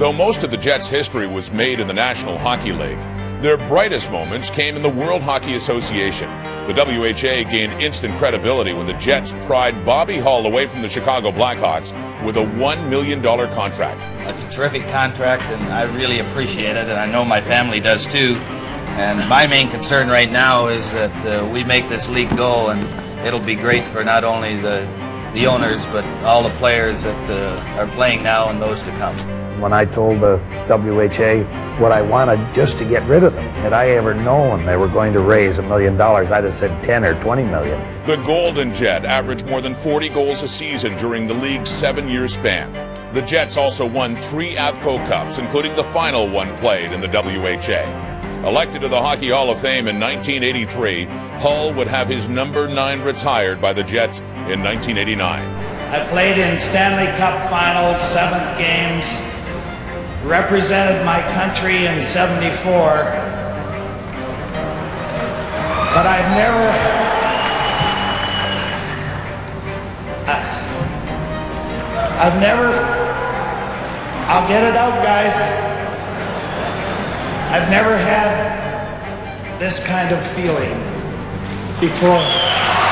Though most of the Jets' history was made in the National Hockey League, their brightest moments came in the World Hockey Association. The WHA gained instant credibility when the Jets pried Bobby Hull away from the Chicago Blackhawks with a $1 million contract. It's a terrific contract, and I really appreciate it, and I know my family does too. And my main concern right now is that uh, we make this league go, and it'll be great for not only the the owners, but all the players that uh, are playing now and those to come. When I told the WHA what I wanted just to get rid of them, had I ever known they were going to raise a million dollars, I'd have said 10 or 20 million. The Golden Jet averaged more than 40 goals a season during the league's seven year span. The Jets also won three Avco Cups, including the final one played in the WHA. Elected to the Hockey Hall of Fame in 1983, Hull would have his number nine retired by the Jets in 1989. I played in Stanley Cup finals, seventh games, represented my country in 74, but I've never, I, I've never, I'll get it out, guys. I've never had this kind of feeling before.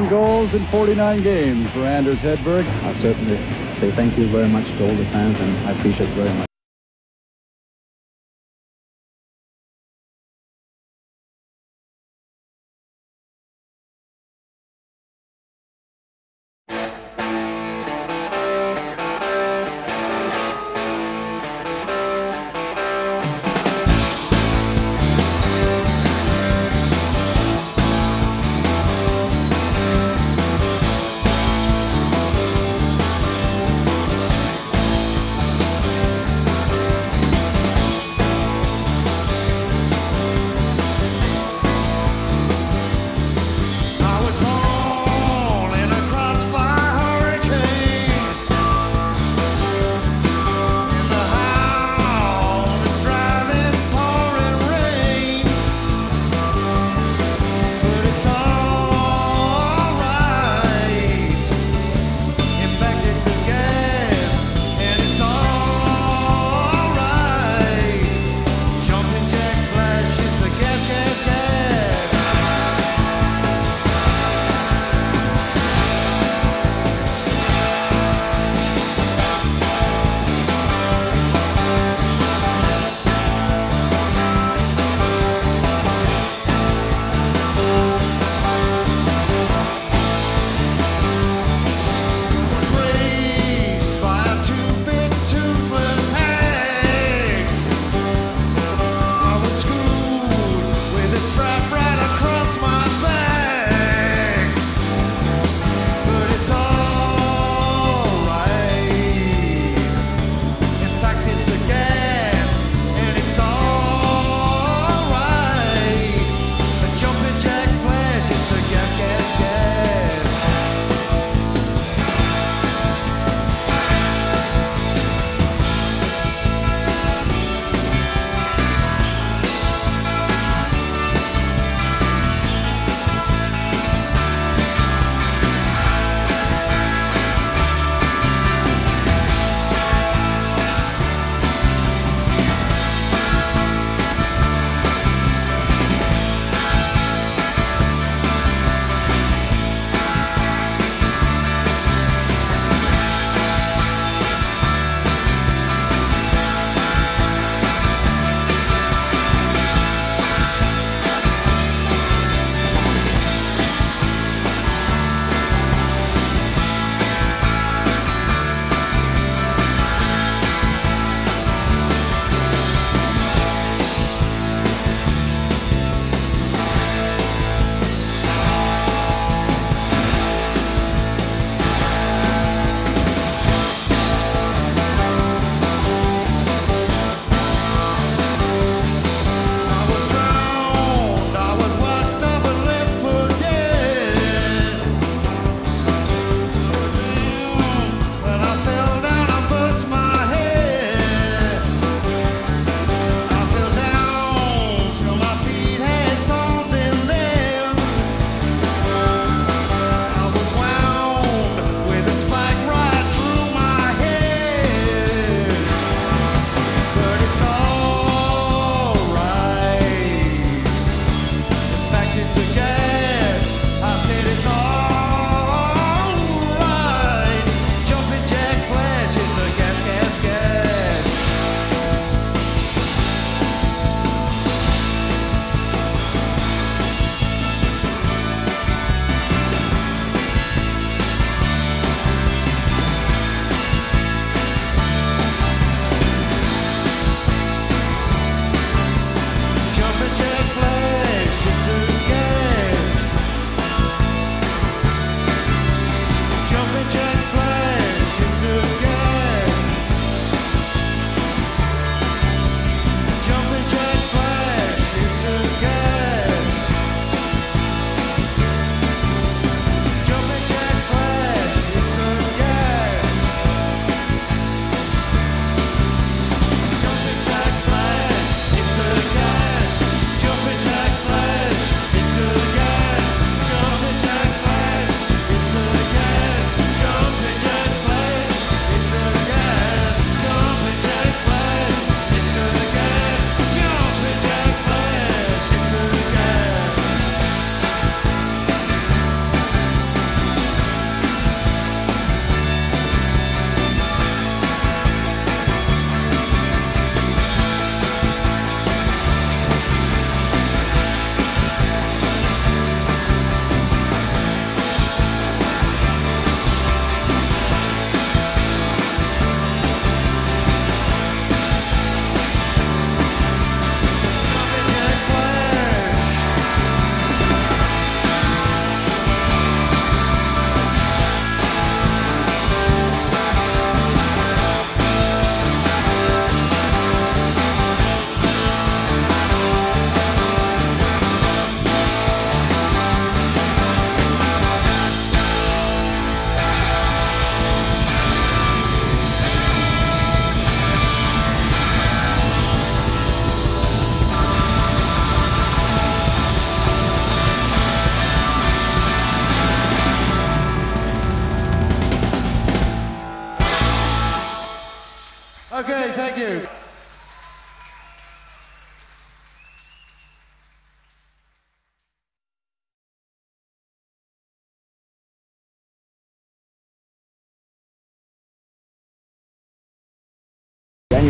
goals in 49 games for Anders Hedberg. I certainly say thank you very much to all the fans and I appreciate it very much.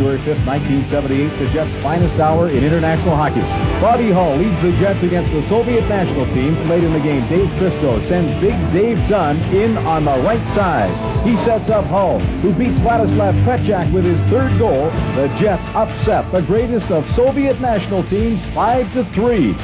January 5th, 1978, the Jets' finest hour in international hockey. Bobby Hull leads the Jets against the Soviet national team. Late in the game, Dave Christo sends Big Dave Dunn in on the right side. He sets up Hull, who beats Vladislav Tretiak with his third goal. The Jets upset the greatest of Soviet national teams 5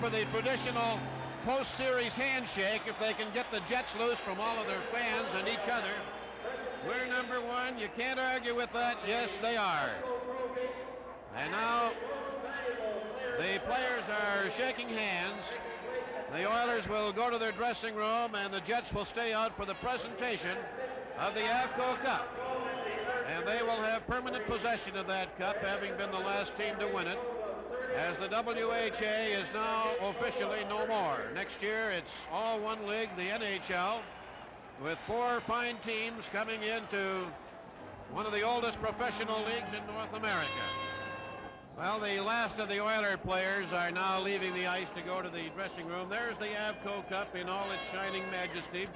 for the traditional post-series handshake if they can get the Jets loose from all of their fans and each other. We're number one. You can't argue with that. Yes, they are. And now the players are shaking hands. The Oilers will go to their dressing room and the Jets will stay out for the presentation of the Avco Cup. And they will have permanent possession of that cup, having been the last team to win it, as the WHA is now officially no more. Next year, it's all one league, the NHL, with four fine teams coming into one of the oldest professional leagues in North America. Well, the last of the Oiler players are now leaving the ice to go to the dressing room. There's the Avco Cup in all its shining majesty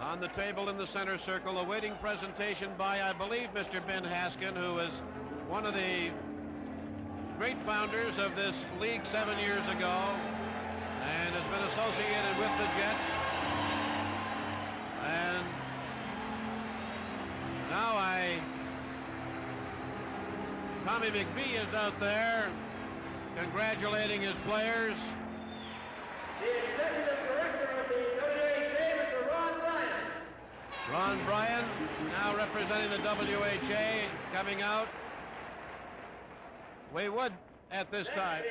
on the table in the center circle, awaiting presentation by, I believe, Mr. Ben Hatskin, who is one of the great founders of this league seven years ago and has been associated with the Jets. And now I Tommy McVie is out there congratulating his players. The executive director of the WHA Mr. Ron Bryan. Ron Bryan, now representing the WHA, coming out. We would, at this time.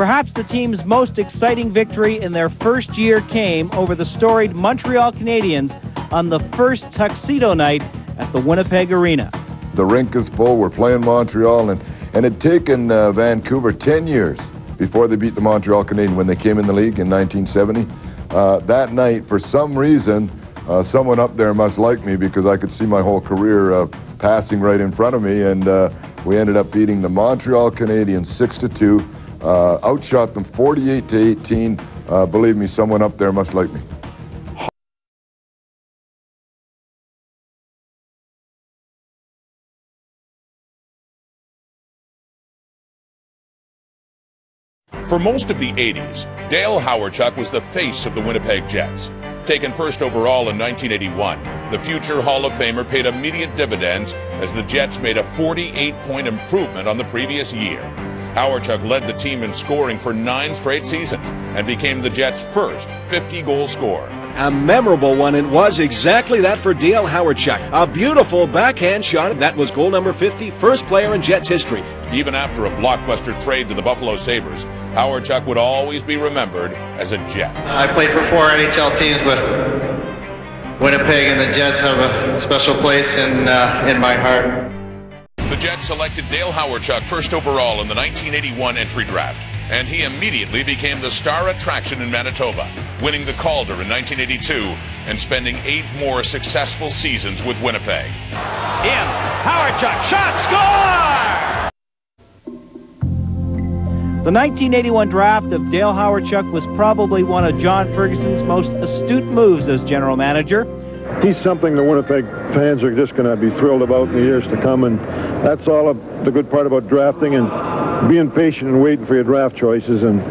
Perhaps the team's most exciting victory in their first year came over the storied Montreal Canadiens on the first tuxedo night at the Winnipeg Arena. The rink is full. We're playing Montreal, and, and it had taken uh, Vancouver 10 years before they beat the Montreal Canadiens when they came in the league in 1970. Uh, that night, for some reason, uh, someone up there must like me because I could see my whole career uh, passing right in front of me, and uh, we ended up beating the Montreal Canadiens 6 to 2. Uh, outshot them 48 to 18. Uh, believe me, someone up there must like me. For most of the 80s, Dale Hawerchuk was the face of the Winnipeg Jets. Taken first overall in 1981, the future Hall of Famer paid immediate dividends as the Jets made a 48-point improvement on the previous year. Hawerchuk led the team in scoring for nine straight seasons and became the Jets' first 50-goal scorer. A memorable one. It was exactly that for Dale Hawerchuk. A beautiful backhand shot. That was goal number 50, first player in Jets history. Even after a blockbuster trade to the Buffalo Sabres, Hawerchuk would always be remembered as a Jet. I played for four NHL teams, but Winnipeg and the Jets have a special place in, uh, in my heart. The Jets selected Dale Hawerchuk first overall in the 1981 entry draft, and he immediately became the star attraction in Manitoba, winning the Calder in 1982 and spending eight more successful seasons with Winnipeg. In, Hawerchuk, shot, score! The 1981 draft of Dale Hawerchuk was probably one of John Ferguson's most astute moves as general manager. He's something the Winnipeg fans are just going to be thrilled about in the years to come, and that's all of the good part about drafting and being patient and waiting for your draft choices. And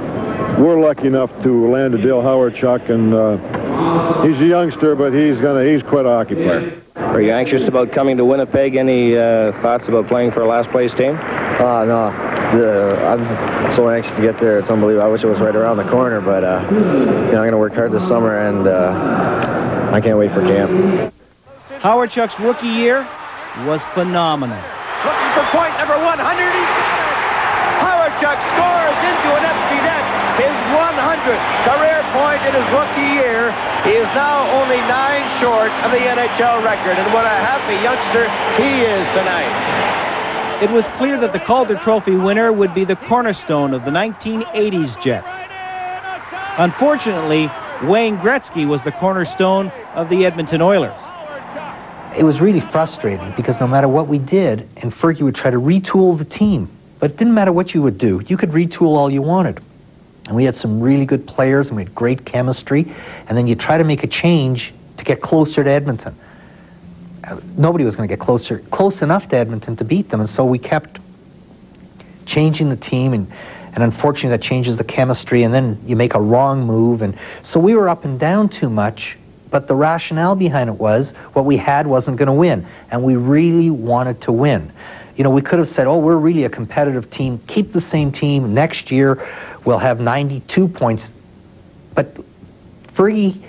we're lucky enough to land a Dale Hawerchuk, and uh, he's a youngster, but he's gonna he's quite a hockey player. Are you anxious about coming to Winnipeg? Any uh, thoughts about playing for a last place team? Uh, no. I'm so anxious to get there. It's unbelievable. I wish it was right around the corner, but uh, you know, I'm going to work hard this summer, and uh, I can't wait for camp. Hawerchuk's rookie year was phenomenal. Looking for point number 100. He's got it. Hawerchuk scores into an empty net. His 100th career point in his rookie year. He is now only nine short of the NHL record, and what a happy youngster he is tonight. It was clear that the Calder Trophy winner would be the cornerstone of the 1980s Jets. Unfortunately, Wayne Gretzky was the cornerstone of the Edmonton Oilers. It was really frustrating because no matter what we did, and Fergie would try to retool the team, but it didn't matter what you would do. You could retool all you wanted. And we had some really good players and we had great chemistry. And then you try to make a change to get closer to Edmonton uh, nobody was going to get closer, close enough to Edmonton to beat them. And so we kept changing the team, and, and unfortunately that changes the chemistry, and then you make a wrong move. And so we were up and down too much, but the rationale behind it was what we had wasn't going to win, and we really wanted to win. You know, we could have said, oh, we're really a competitive team. Keep the same team. Next year, we'll have 92 points. But Fergie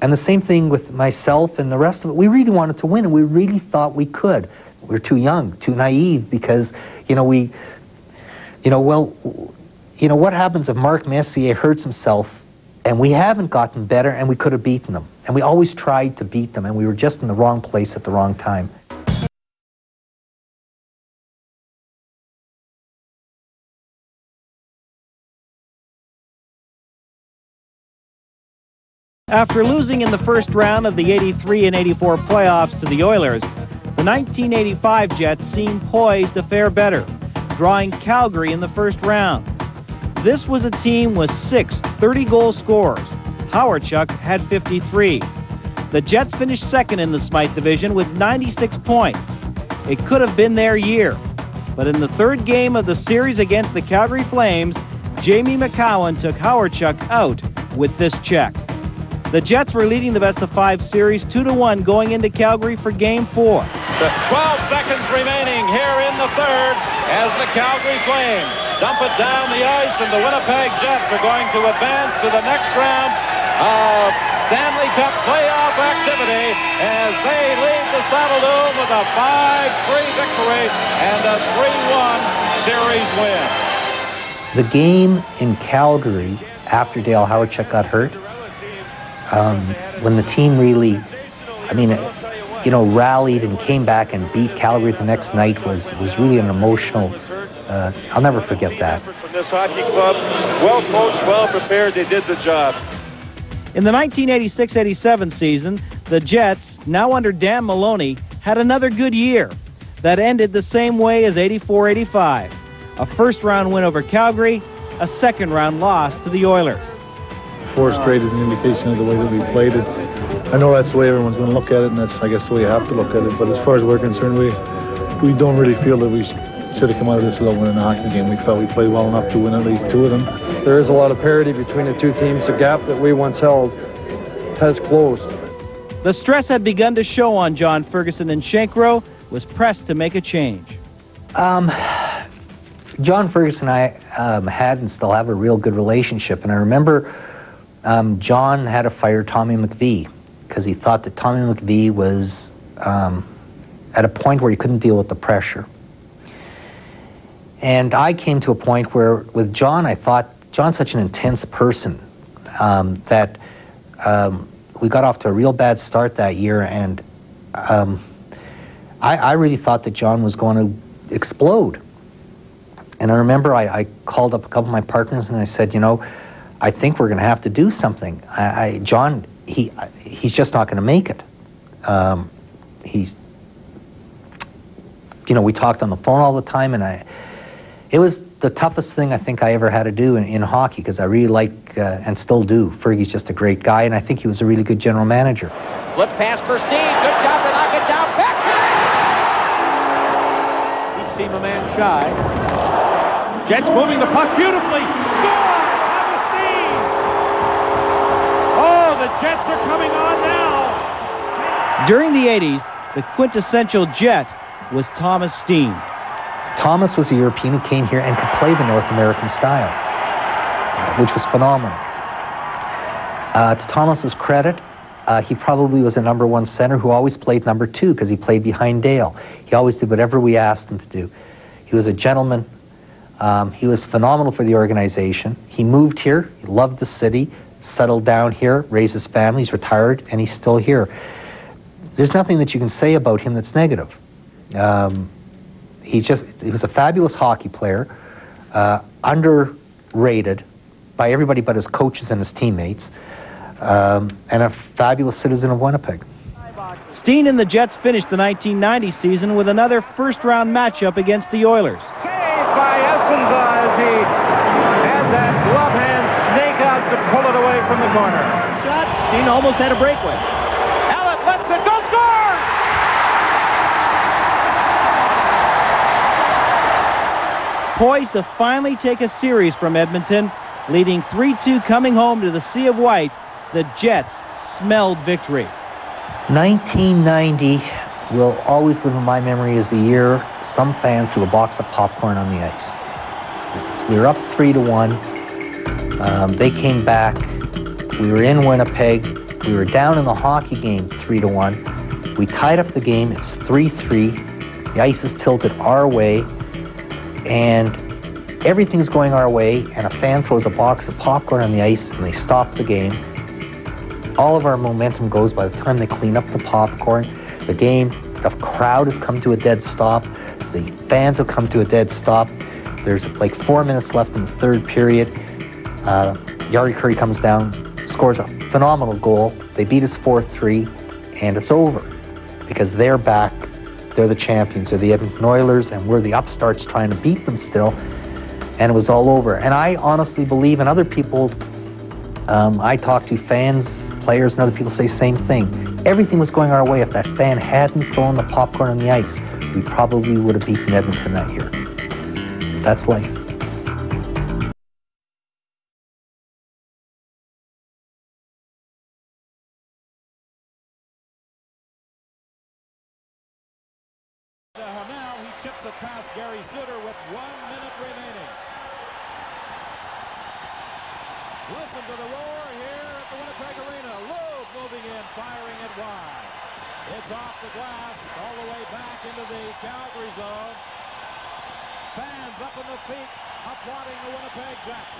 and the same thing with myself and the rest of it. We really wanted to win, and we really thought we could. We are too young, too naive, because, you know, we, you know, well, you know, what happens if Mark Messier hurts himself and we haven't gotten better and we could have beaten them? And we always tried to beat them, and we were just in the wrong place at the wrong time. After losing in the first round of the 83 and 84 playoffs to the Oilers, the 1985 Jets seemed poised to fare better, drawing Calgary in the first round. This was a team with six 30-goal scorers. Hawerchuk had 53. The Jets finished second in the Smythe division with 96 points. It could have been their year. But in the third game of the series against the Calgary Flames, Jamie Macoun took Hawerchuk out with this check. The Jets were leading the best of five series 2 to 1 going into Calgary for game four. The 12 seconds remaining here in the third as the Calgary Flames dump it down the ice and the Winnipeg Jets are going to advance to the next round of Stanley Cup playoff activity as they leave the Saddledome with a 5-3 victory and a 3-1 series win. The game in Calgary after Dale Hawerchuk got hurt, um, when the team really, I mean, you know, rallied and came back and beat Calgary the next night was was really an emotional. Uh, I'll never forget that. From this hockey club, well coached, well prepared, they did the job. In the 1986-87 season, the Jets, now under Dan Maloney, had another good year that ended the same way as 84-85. A first-round win over Calgary, a second-round loss to the Oilers. Four straight is an indication of the way that we played it. I know that's the way everyone's going to look at it, and that's, I guess, the way you have to look at it. But as far as we're concerned, we we don't really feel that we should have come out of this without winning a hockey game. We felt we played well enough to win at least two of them. There is a lot of parity between the two teams. The gap that we once held has closed. The stress had begun to show on John Ferguson, and Shenkarow was pressed to make a change. Um, John Ferguson and I um, had and still have a real good relationship, and I remember um, John had to fire Tommy McVie because he thought that Tommy McVie was um, at a point where he couldn't deal with the pressure. And I came to a point where, with John, I thought John's such an intense person um, that um, we got off to a real bad start that year, and um, I, I, really thought that John was going to explode. And I remember I, I, called up a couple of my partners and I said, you know, I think we're going to have to do something. I, John, he he's just not going to make it. Um, he's, you know, we talked on the phone all the time, and I it was the toughest thing I think I ever had to do in, in hockey because I really like uh, and still do. Fergie's just a great guy, and I think he was a really good general manager. Flip pass for Steen. Good job to knock it down. Back. Each team a man shy. Jets moving the puck beautifully. Score! Thomas Steen! Oh, the Jets are coming on now. During the 80s, the quintessential Jet was Thomas Steen. Thomas was a European who came here and could play the North American style, which was phenomenal. Uh, to Thomas's credit, uh, he probably was a number one center who always played number two because he played behind Dale. He always did whatever we asked him to do. He was a gentleman. Um, he was phenomenal for the organization. He moved here, he loved the city, settled down here, raised his family, he's retired, and he's still here. There's nothing that you can say about him that's negative. Um, he's just he was a fabulous hockey player, uh, underrated by everybody but his coaches and his teammates, um, and a fabulous citizen of Winnipeg. Steen and the Jets finished the 1990 season with another first-round matchup against the Oilers. Saved by Essensa as he had that glove hand snake out to pull it away from the corner. Shot. Steen almost had a breakaway. Allen lets it go. Score! poised to finally take a series from Edmonton, leading 3-2 coming home to the Sea of White, the Jets smelled victory. 1990 will always live in my memory as the year some fan threw a box of popcorn on the ice. We were up 3 to 1. Um, they came back. We were in Winnipeg. We were down in the hockey game 3 to 1. We tied up the game. It's 3 3. The ice is tilted our way and everything's going our way, and a fan throws a box of popcorn on the ice, and they stop the game. All of our momentum goes by the time they clean up the popcorn. The game, the crowd has come to a dead stop. The fans have come to a dead stop. There's like four minutes left in the third period. Uh, Jari Kurri comes down, scores a phenomenal goal. They beat us 4-3, and it's over because they're back they're the champions. They're the Edmonton Oilers, and we're the upstarts trying to beat them still. And it was all over. And I honestly believe, and other people um, I talk to, fans, players, and other people say same thing. Everything was going our way. If that fan hadn't thrown the popcorn on the ice, we probably would have beaten Edmonton that year. That's life. It's off the glass, all the way back into the Calgary zone. Fans up in the feet, applauding the Winnipeg Jets.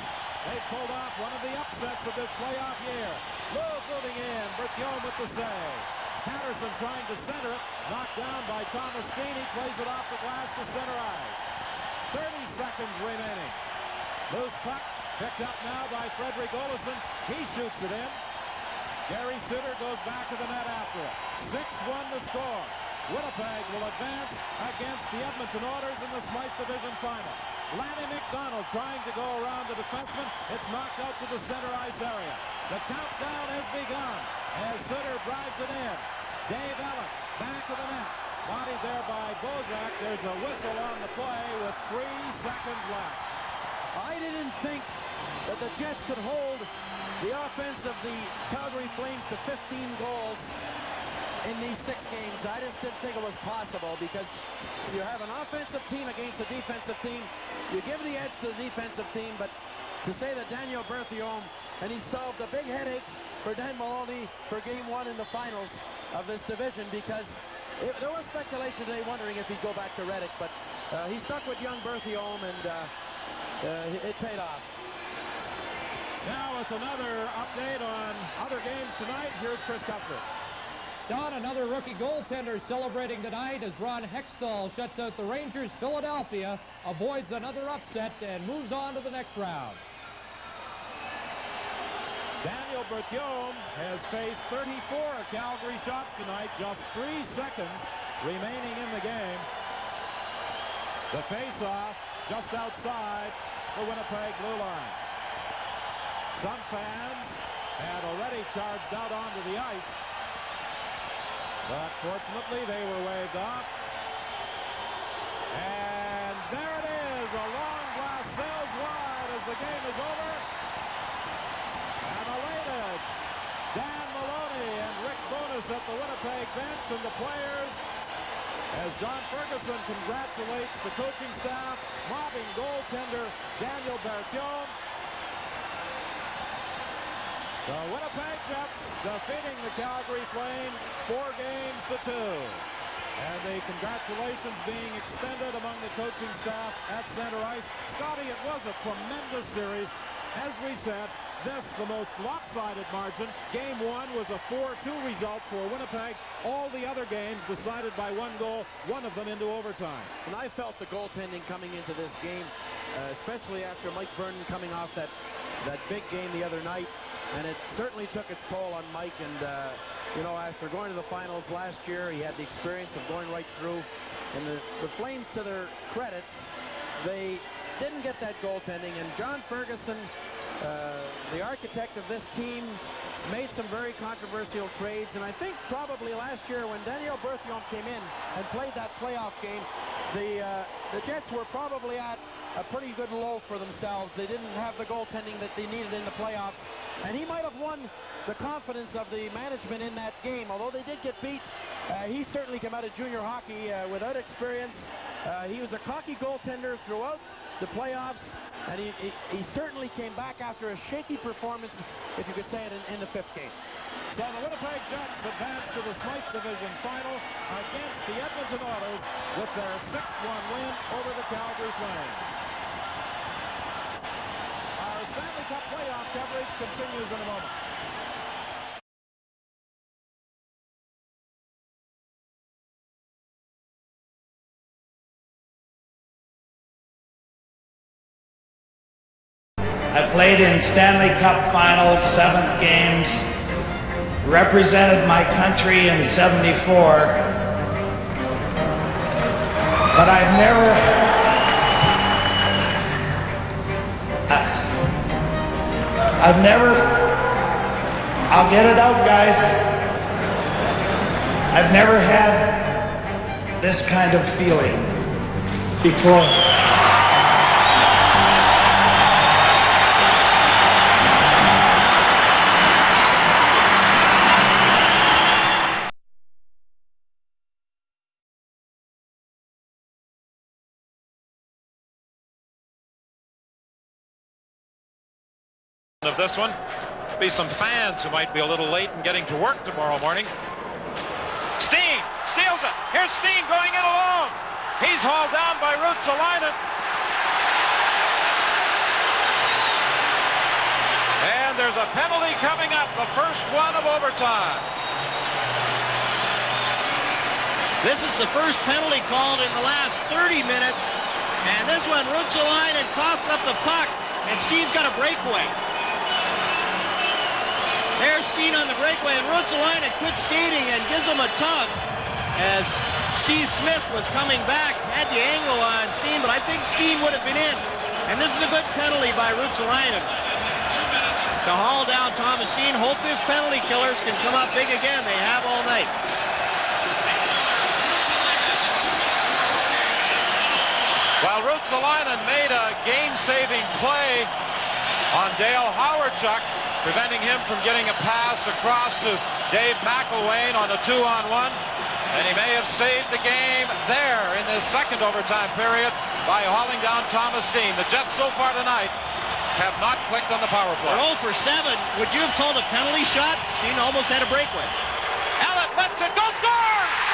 They pulled off one of the upsets of this playoff year. Loob moving in, Berthiaume with the save. Patterson trying to center it, knocked down by Thomas Steen. He plays it off the glass to center ice. 30 seconds remaining. Loose puck picked up now by Fredrik Olausson. He shoots it in. Gary Suter goes back to the net after it. 6-1 the score. Winnipeg will advance against the Edmonton Oilers in the Smythe Division Final. Lanny McDonald trying to go around the defenseman. It's knocked out to the center ice area. The countdown has begun as Suter drives it in. Dave Ellis back of the net. Body there by Bozak. There's a whistle on the play with three seconds left. I didn't think that the Jets could hold the offense of the Calgary Flames to 15 goals in these six games. I just didn't think it was possible because you have an offensive team against a defensive team. You give the edge to the defensive team, but to say that Daniel Berthiaume, and he solved a big headache for Dan Maloney for game one in the finals of this division because it, there was speculation today wondering if he'd go back to Reddick, but uh, he stuck with young Berthiaume, and uh, uh, it paid off. Now with another update on other games tonight, here's Chris Cuthbert. Don, another rookie goaltender celebrating tonight as Ron Hextall shuts out the Rangers. Philadelphia avoids another upset and moves on to the next round. Daniel Berthiaume has faced 34 Calgary shots tonight, just three seconds remaining in the game. The face-off just outside the Winnipeg blue line. Some fans had already charged out onto the ice, but fortunately they were waved off. And there it is, a long blast sails wide as the game is over. And elated, Dan Maloney and Rick Bowness at the Winnipeg bench and the players as John Ferguson congratulates the coaching staff, mobbing goaltender Daniel Berthiaume. The Winnipeg Jets defeating the Calgary Flames four games to two. And the congratulations being extended among the coaching staff at center ice. Scotty, it was a tremendous series. As we said, this the most lopsided margin. Game one was a 4-2 result for Winnipeg. All the other games decided by one goal, one of them into overtime. And I felt the goaltending coming into this game, uh, especially after Mike Vernon coming off that, that big game the other night. And it certainly took its toll on Mike. And, uh, you know, after going to the finals last year, he had the experience of going right through. And the, the Flames, to their credit, they didn't get that goaltending. And John Ferguson, uh, the architect of this team, made some very controversial trades. And I think probably last year when Daniel Berthiaume came in and played that playoff game, the, uh, the Jets were probably at a pretty good low for themselves. They didn't have the goaltending that they needed in the playoffs. And he might have won the confidence of the management in that game. Although they did get beat, uh, he certainly came out of junior hockey uh, without experience. Uh, he was a cocky goaltender throughout the playoffs, and he, he, he, certainly came back after a shaky performance, if you could say it, in, in the fifth game. So the Winnipeg Jets advance to the Smythe Division Final against the Edmonton Oilers with their 6-1 win over the Calgary Flames. Our Stanley Cup playoff coverage continues in a moment. I played in Stanley Cup finals, seventh games, represented my country in 74, but I've never, I've never, I'll get it out guys, I've never had this kind of feeling before. of this one. Be some fans who might be a little late in getting to work tomorrow morning. Steen steals it. Here's Steen going in alone. He's hauled down by Ruotsalainen. And there's a penalty coming up, the first one of overtime. This is the first penalty called in the last 30 minutes. And this one, Ruotsalainen coughed up the puck, and Steve's got a breakaway. There's Steen on the breakaway, and Ruotsalainen quits skating and gives him a tug as Steve Smith was coming back, had the angle on Steen, but I think Steen would have been in. And this is a good penalty by Ruotsalainen to haul down Thomas Steen. Hope his penalty killers can come up big again. They have all night. While Ruotsalainen made a game-saving play on Dale Hawerchuk, preventing him from getting a pass across to Dave McLlwain on a two-on-one. And he may have saved the game there in this second overtime period by hauling down Thomas Steen. The Jets so far tonight have not clicked on the power play. They're 0 for 7. Would you have called a penalty shot? Steen almost had a breakaway. Allen lets it go score!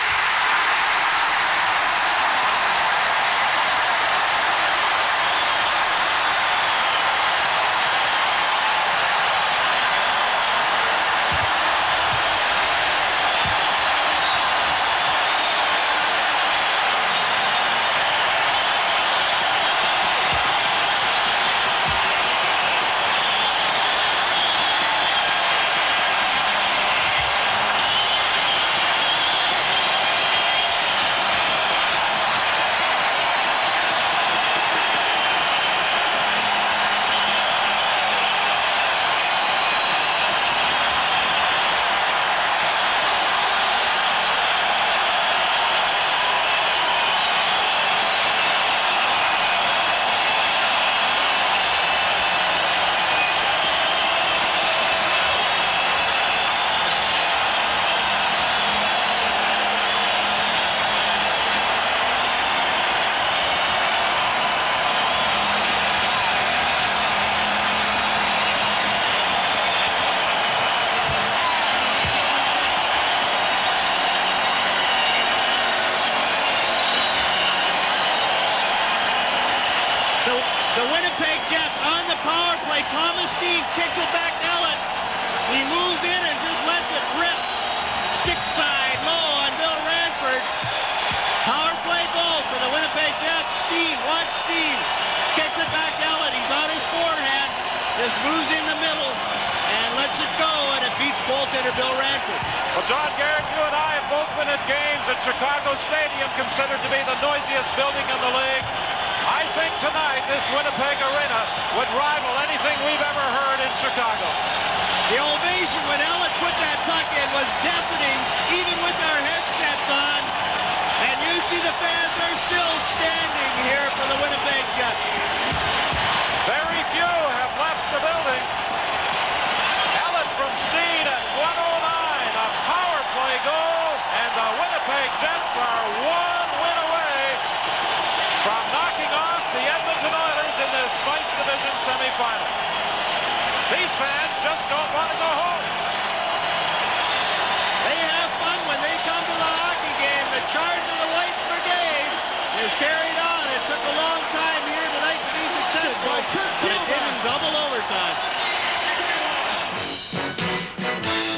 Double overtime.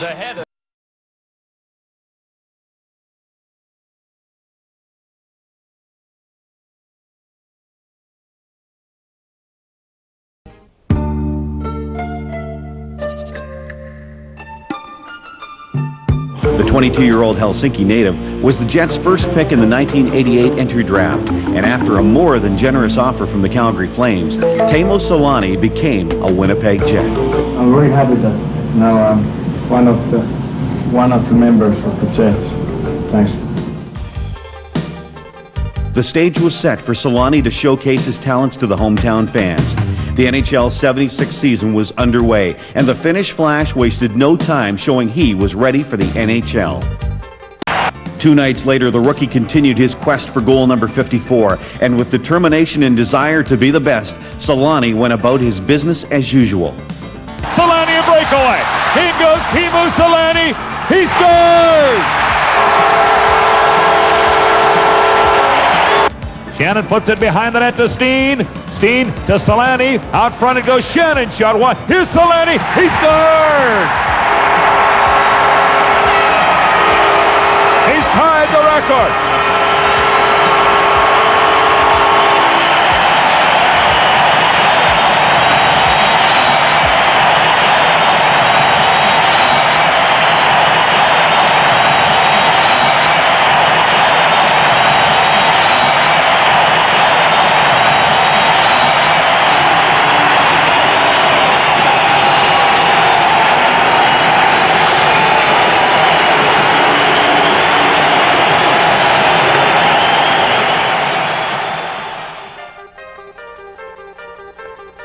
The head 22-year-old Helsinki native was the Jets' first pick in the 1988 entry draft, and after a more than generous offer from the Calgary Flames, Teemu Selanne became a Winnipeg Jet. I'm very happy that now I'm one of the one of the members of the Jets. Thanks. The stage was set for Selanne to showcase his talents to the hometown fans. The NHL 76 season was underway, and the Finnish Flash wasted no time showing he was ready for the NHL. Two nights later, the rookie continued his quest for goal number 54, and with determination and desire to be the best, Selanne went about his business as usual. Selanne a breakaway. In goes Teemu Selanne. He scores! Shannon puts it behind the net to Steen. Steen to Selanne. Out front it goes. Shannon shot one. Here's Selanne. He scored! He's tied the record.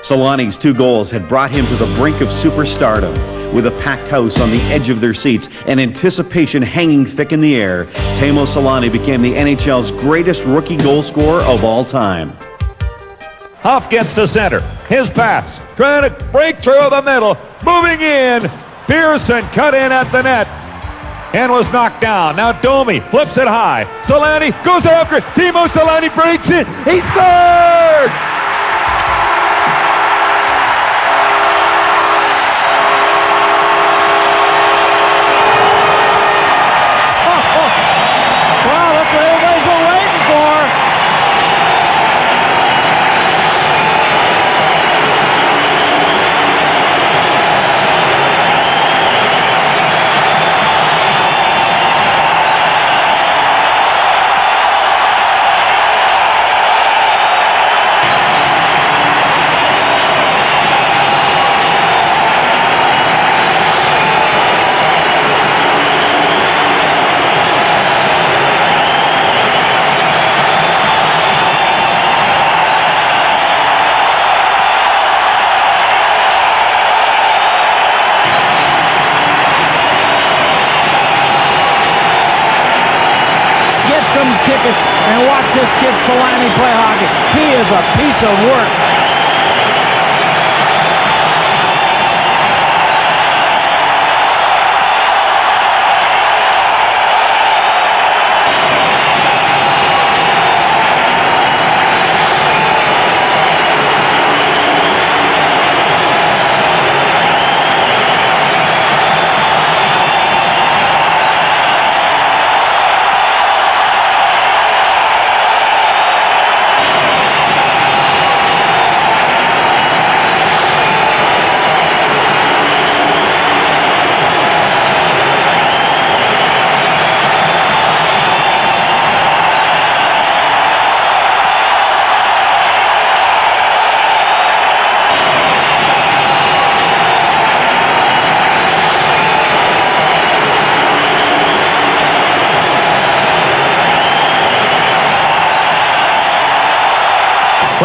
Selanne's two goals had brought him to the brink of superstardom. With a packed house on the edge of their seats and anticipation hanging thick in the air, Teemu Selanne became the NHL's greatest rookie goal scorer of all time. Huff gets to center. His pass. Trying to break through the middle. Moving in. Pearson cut in at the net and was knocked down. Now Domi flips it high. Selanne goes after it. Teemu Selanne breaks it. He scored!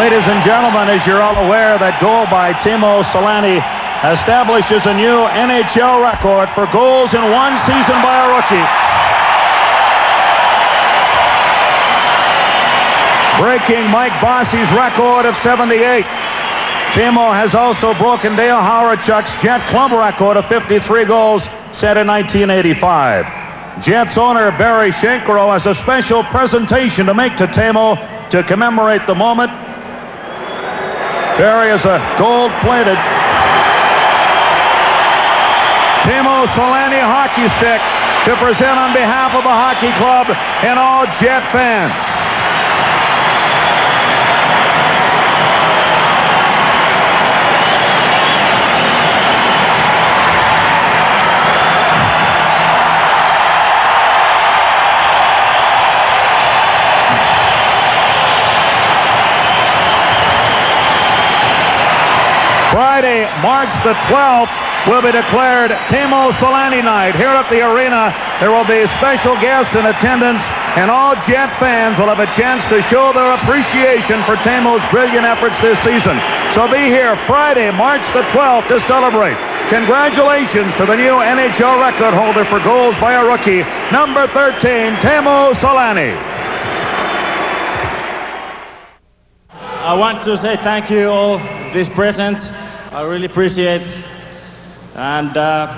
Ladies and gentlemen, as you're all aware, that goal by Teemu Selanne establishes a new NHL record for goals in one season by a rookie. Breaking Mike Bossy's record of 78. Teemu has also broken Dale Hawerchuk's Jet Club record of 53 goals set in 1985. Jets owner Barry Shenkarow has a special presentation to make to Teemu to commemorate the moment there is a gold-plated Teemu Selanne hockey stick to present on behalf of the hockey club and all Jet fans. Friday, March the 12th, will be declared Teemu Selanne night. Here at the arena, there will be special guests in attendance, and all Jet fans will have a chance to show their appreciation for Teemu's brilliant efforts this season. So be here Friday, March the 12th to celebrate. Congratulations to the new NHL record holder for goals by a rookie, number 13, Teemu Selanne. I want to say thank you all this present. I really appreciate and uh,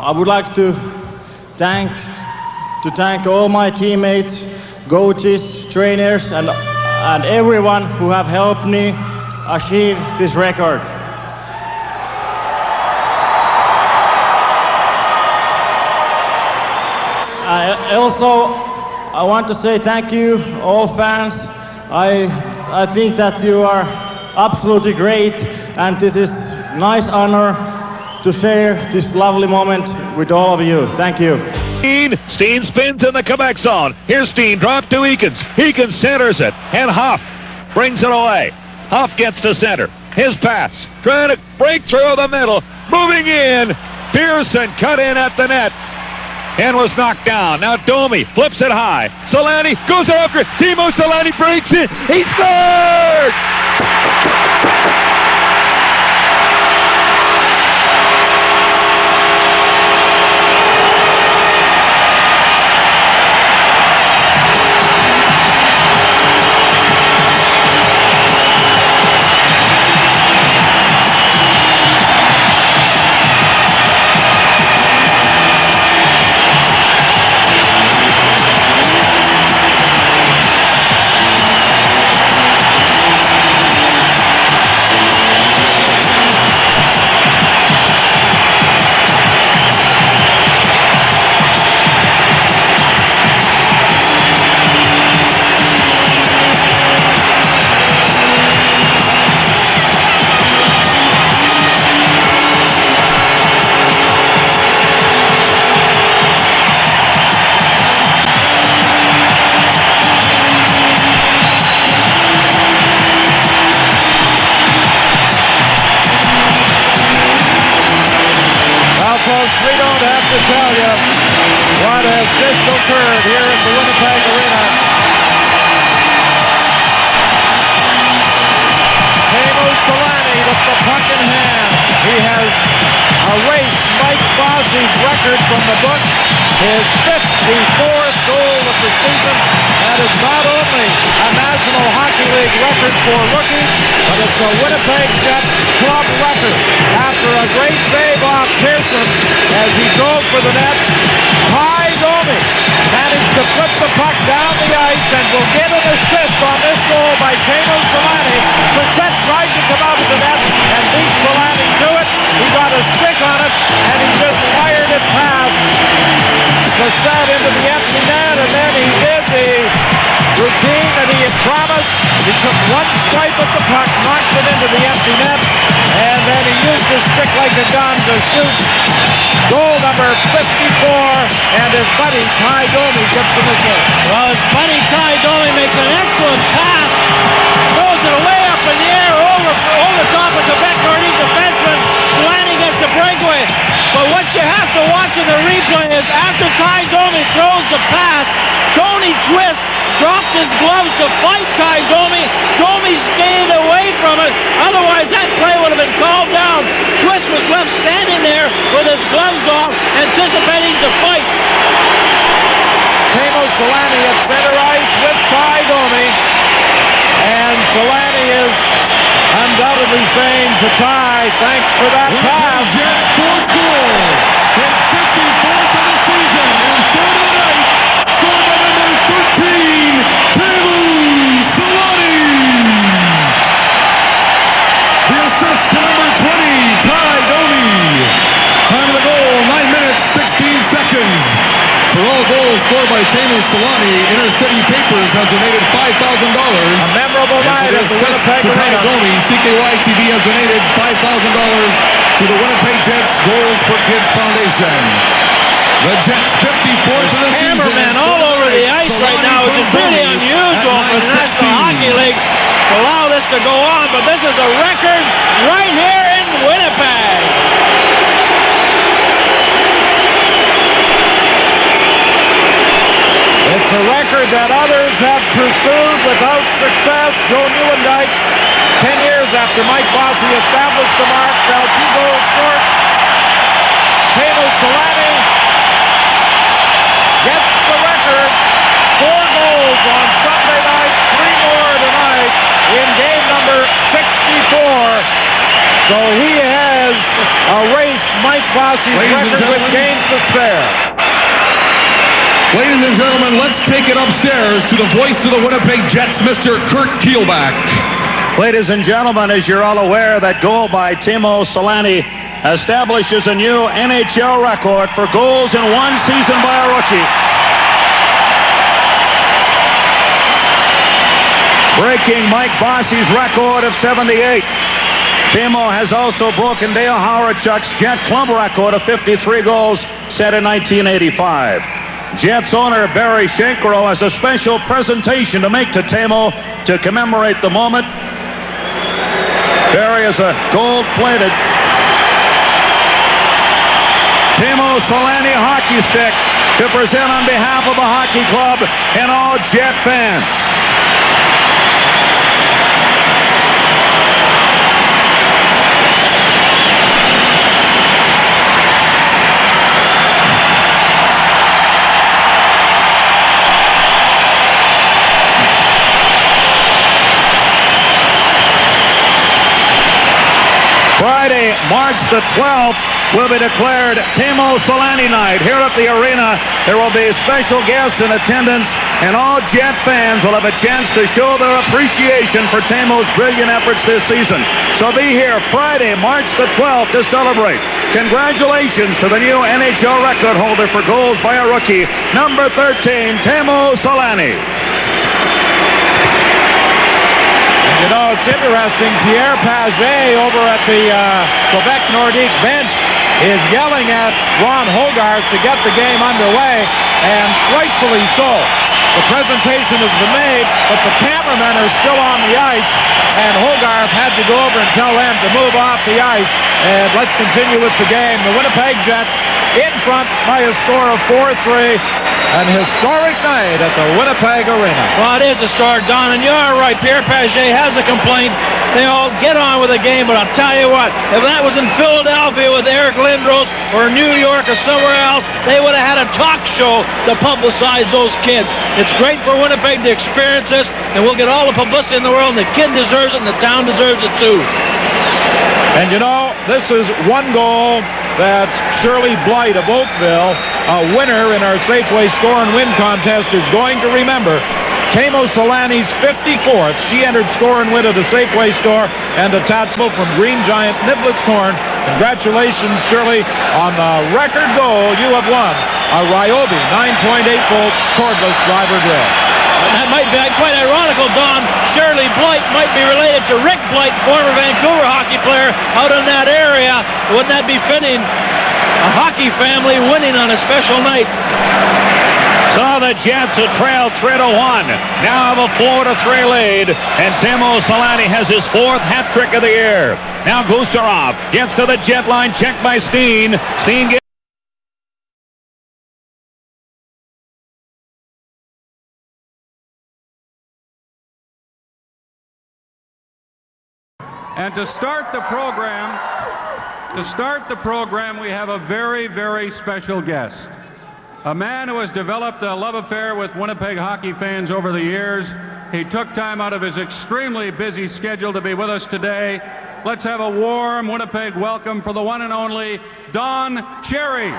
I would like to thank to thank all my teammates coaches, trainers, and, and everyone who have helped me achieve this record. I also I want to say thank you, all fans. I I think that you are absolutely great, and this is nice honor to share this lovely moment with all of you. Thank you. Steen, Steen spins in the Quebec zone. Here's Steen, drop to Eakins. Eakins centers it, and Huff brings it away. Huff gets to center. His pass, trying to break through the middle, moving in. Pearson cut in at the net and was knocked down. Now Domi flips it high. Selanne goes after it. Teemu Selanne breaks it. He scored! Well, Ty, thanks for that pass. Jets scored goal. His 54th of the season and third of the night. Scored by number 13, Teemu Selanne. The assist to number 20, Tie Domi. Time of the goal, 9 minutes, 16 seconds. For all goals scored by Teemu Selanne, Inner City Papers has donated $5,000. A memorable night at the Winnipeg Arena. CKY TV has donated $5,000 to the Winnipeg Jets Goals for Kids Foundation. The Jets 54th of the. Cameramen all over the ice right now, which is really unusual for the National Hockey League to allow this to go on, but this is a record right here in Winnipeg. A record that others have pursued without success. Joe Nieuwendyk, 10 years after Mike Bossy established the mark, fell two goals short. Teemu Selanne gets the record. Four goals on Sunday night, three more tonight in game number 64. So he has erased Mike Bossy's Ladies record with games to spare. Ladies and gentlemen, let's take it upstairs to the voice of the Winnipeg Jets, Mr. Kurt Keelback. Ladies and gentlemen, as you're all aware, that goal by Teemu Selanne establishes a new NHL record for goals in one season by a rookie. Breaking Mike Bossy's record of 78. Teemu has also broken Dale Hawerchuk's Jet Club record of 53 goals set in 1985. Jets owner Barry Shenkarow has a special presentation to make to Teemu to commemorate the moment. Barry is a gold-plated Teemu Selanne hockey stick to present on behalf of the hockey club and all Jet fans. Friday, March the 12th, will be declared Teemu Selanne night. Here at the arena, there will be special guests in attendance, and all Jet fans will have a chance to show their appreciation for Teemu's brilliant efforts this season. So be here Friday, March the 12th to celebrate. Congratulations to the new NHL record holder for goals by a rookie, number 13, Teemu Selanne. You know, it's interesting. Pierre Pagé over at the uh, Quebec Nordique bench is yelling at Ron Hogarth to get the game underway, and rightfully so. The presentation has been made, but the cameramen are still on the ice, and Hogarth had to go over and tell them to move off the ice. And let's continue with the game. The Winnipeg Jets in front by a score of 4-3. An historic night at the Winnipeg Arena. Well, it is historic, Don, and you're right. Pierre Pagé has a complaint. They all get on with the game, but I'll tell you what, if that was in Philadelphia with Eric Lindros or New York or somewhere else, they would have had a talk show to publicize those kids. It's great for Winnipeg to experience this, and we'll get all the publicity in the world, and the kid deserves it, and the town deserves it too. And you know, this is one goal that Shirley Blight of Oakville, a winner in our Safeway score and win contest, is going to remember. Teemu Selanne's 54th. She entered score and win at the Safeway store and a Tatsville from Green Giant Niblets Corn. Congratulations, Shirley, on the record goal you have won. A Ryobi 9.8 volt cordless driver drill. That might be quite ironical, Don. Shirley Blight might be related to Rick Blight, former Vancouver hockey player out in that area. Wouldn't that be fitting? A hockey family winning on a special night. So the Jets have trailed 3 to 1. Now have a 4 to 3 lead. And Teemu Selanne has his fourth hat trick of the year. Now Gusarov gets to the jet line, checked by Steen. Steen gets And to start the program, to start the program, we have a very, very special guest. A man who has developed a love affair with Winnipeg hockey fans over the years. He took time out of his extremely busy schedule to be with us today. Let's have a warm Winnipeg welcome for the one and only Don Cherry.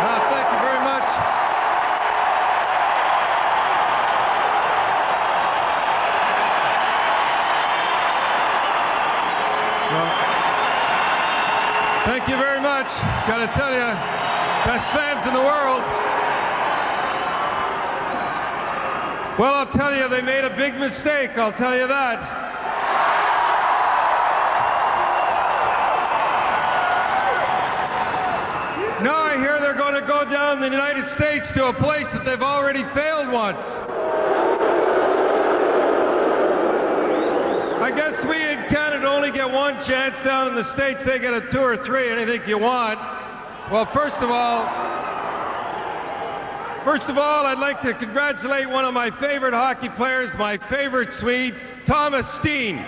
Ah, thank you very much. Well, thank you very much. Got to tell you, best fans in the world. Well, I'll tell you, they made a big mistake. I'll tell you that. Now I hear they're going to go down the United States to a place that they've already failed once. I guess we in Canada only get one chance down in the States. They get a two or three, anything you want. Well, first of all, First of all, I'd like to congratulate one of my favorite hockey players, my favorite Swede, Thomas Steen. There.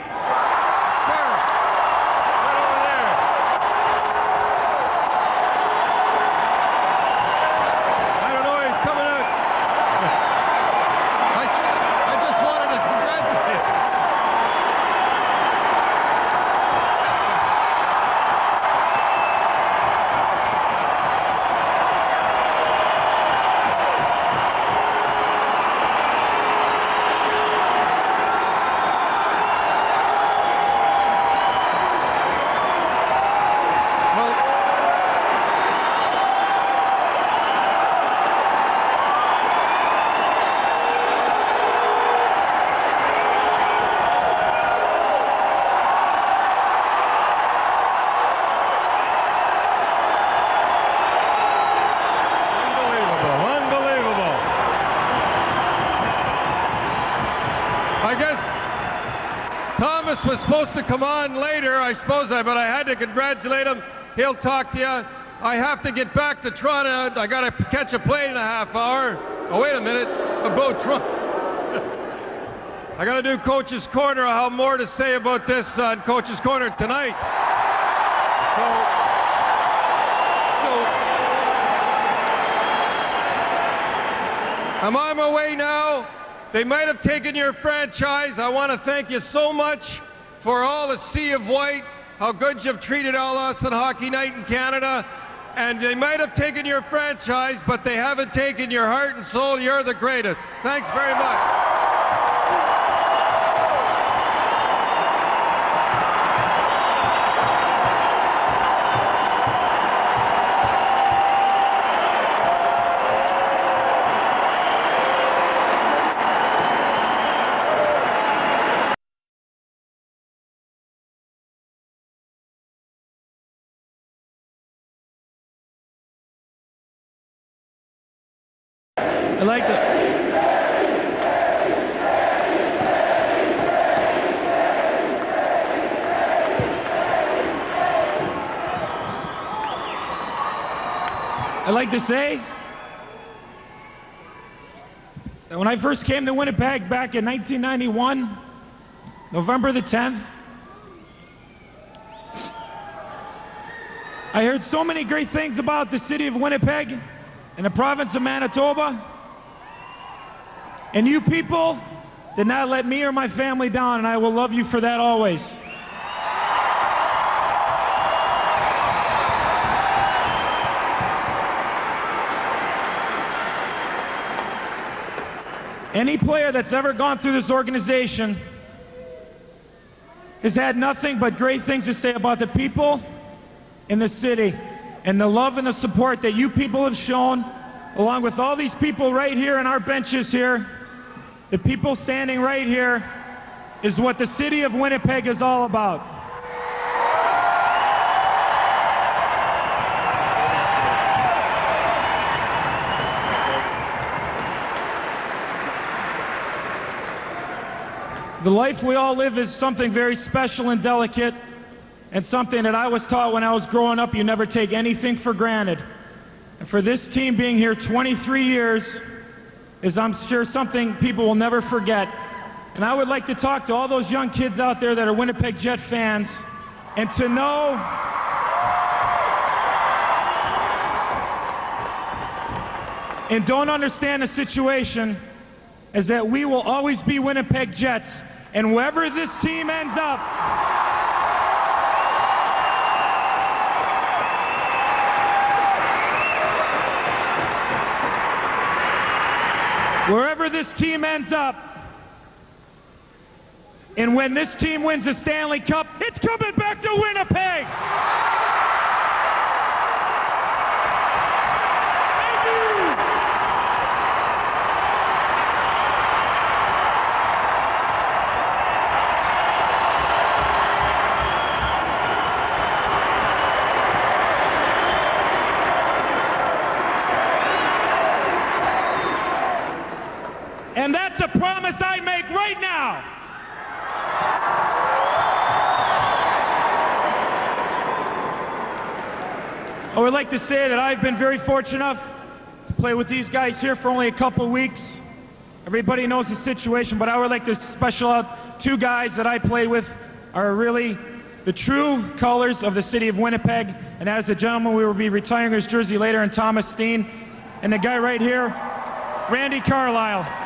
Right over there. I don't know, he's coming out. I, I just wanted to congratulate him. Unbelievable, unbelievable. I guess Was supposed to come on later, I suppose, I, but I had to congratulate him. He'll talk to you. I have to get back to Toronto. I got to catch a plane in a half hour. Oh, wait a minute. About Toronto. I got to do Coach's Corner. I'll have more to say about this on Coach's Corner tonight. So, I'm on my way now. They might have taken your franchise. I want to thank you so much for all the Sea of White, how good you've treated all us on Hockey Night in Canada. And they might have taken your franchise, but they haven't taken your heart and soul. You're the greatest. Thanks very much. To say that when I first came to Winnipeg back in 1991, November the 10th, I heard so many great things about the city of Winnipeg and the province of Manitoba. And you people did not let me or my family down, and I will love you for that always. Any player that's ever gone through this organization has had nothing but great things to say about the people in the city and the love and the support that you people have shown, along with all these people right here in our benches here, the people standing right here, is what the city of Winnipeg is all about. The life we all live is something very special and delicate, and something that I was taught when I was growing up you never take anything for granted. And for this team being here 23 years is, I'm sure, something people will never forget. And I would like to talk to all those young kids out there that are Winnipeg Jet fans and to know and don't understand the situation is that we will always be Winnipeg Jets. And wherever this team ends up, wherever this team ends up, and when this team wins the Stanley Cup, it's coming back to Winnipeg. And that's a promise I make right now. I would like to say that I've been very fortunate enough to play with these guys here for only a couple weeks. Everybody knows the situation, but I would like to special out two guys that I played with are really the true colors of the city of Winnipeg. And as a gentleman, we will be retiring his jersey later and Thomas Steen. And the guy right here, Randy Carlyle.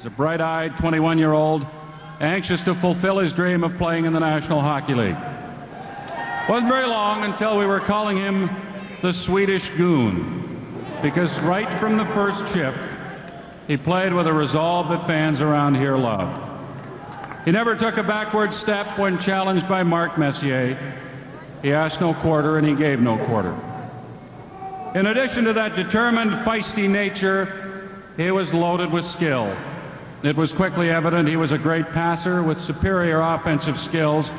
He's a bright-eyed 21-year-old, anxious to fulfill his dream of playing in the National Hockey League. Wasn't very long until we were calling him the Swedish Goon, because right from the first shift, he played with a resolve that fans around here loved. He never took a backward step when challenged by Mark Messier. He asked no quarter and he gave no quarter. In addition to that determined, feisty nature, he was loaded with skill. It was quickly evident he was a great passer with superior offensive skills,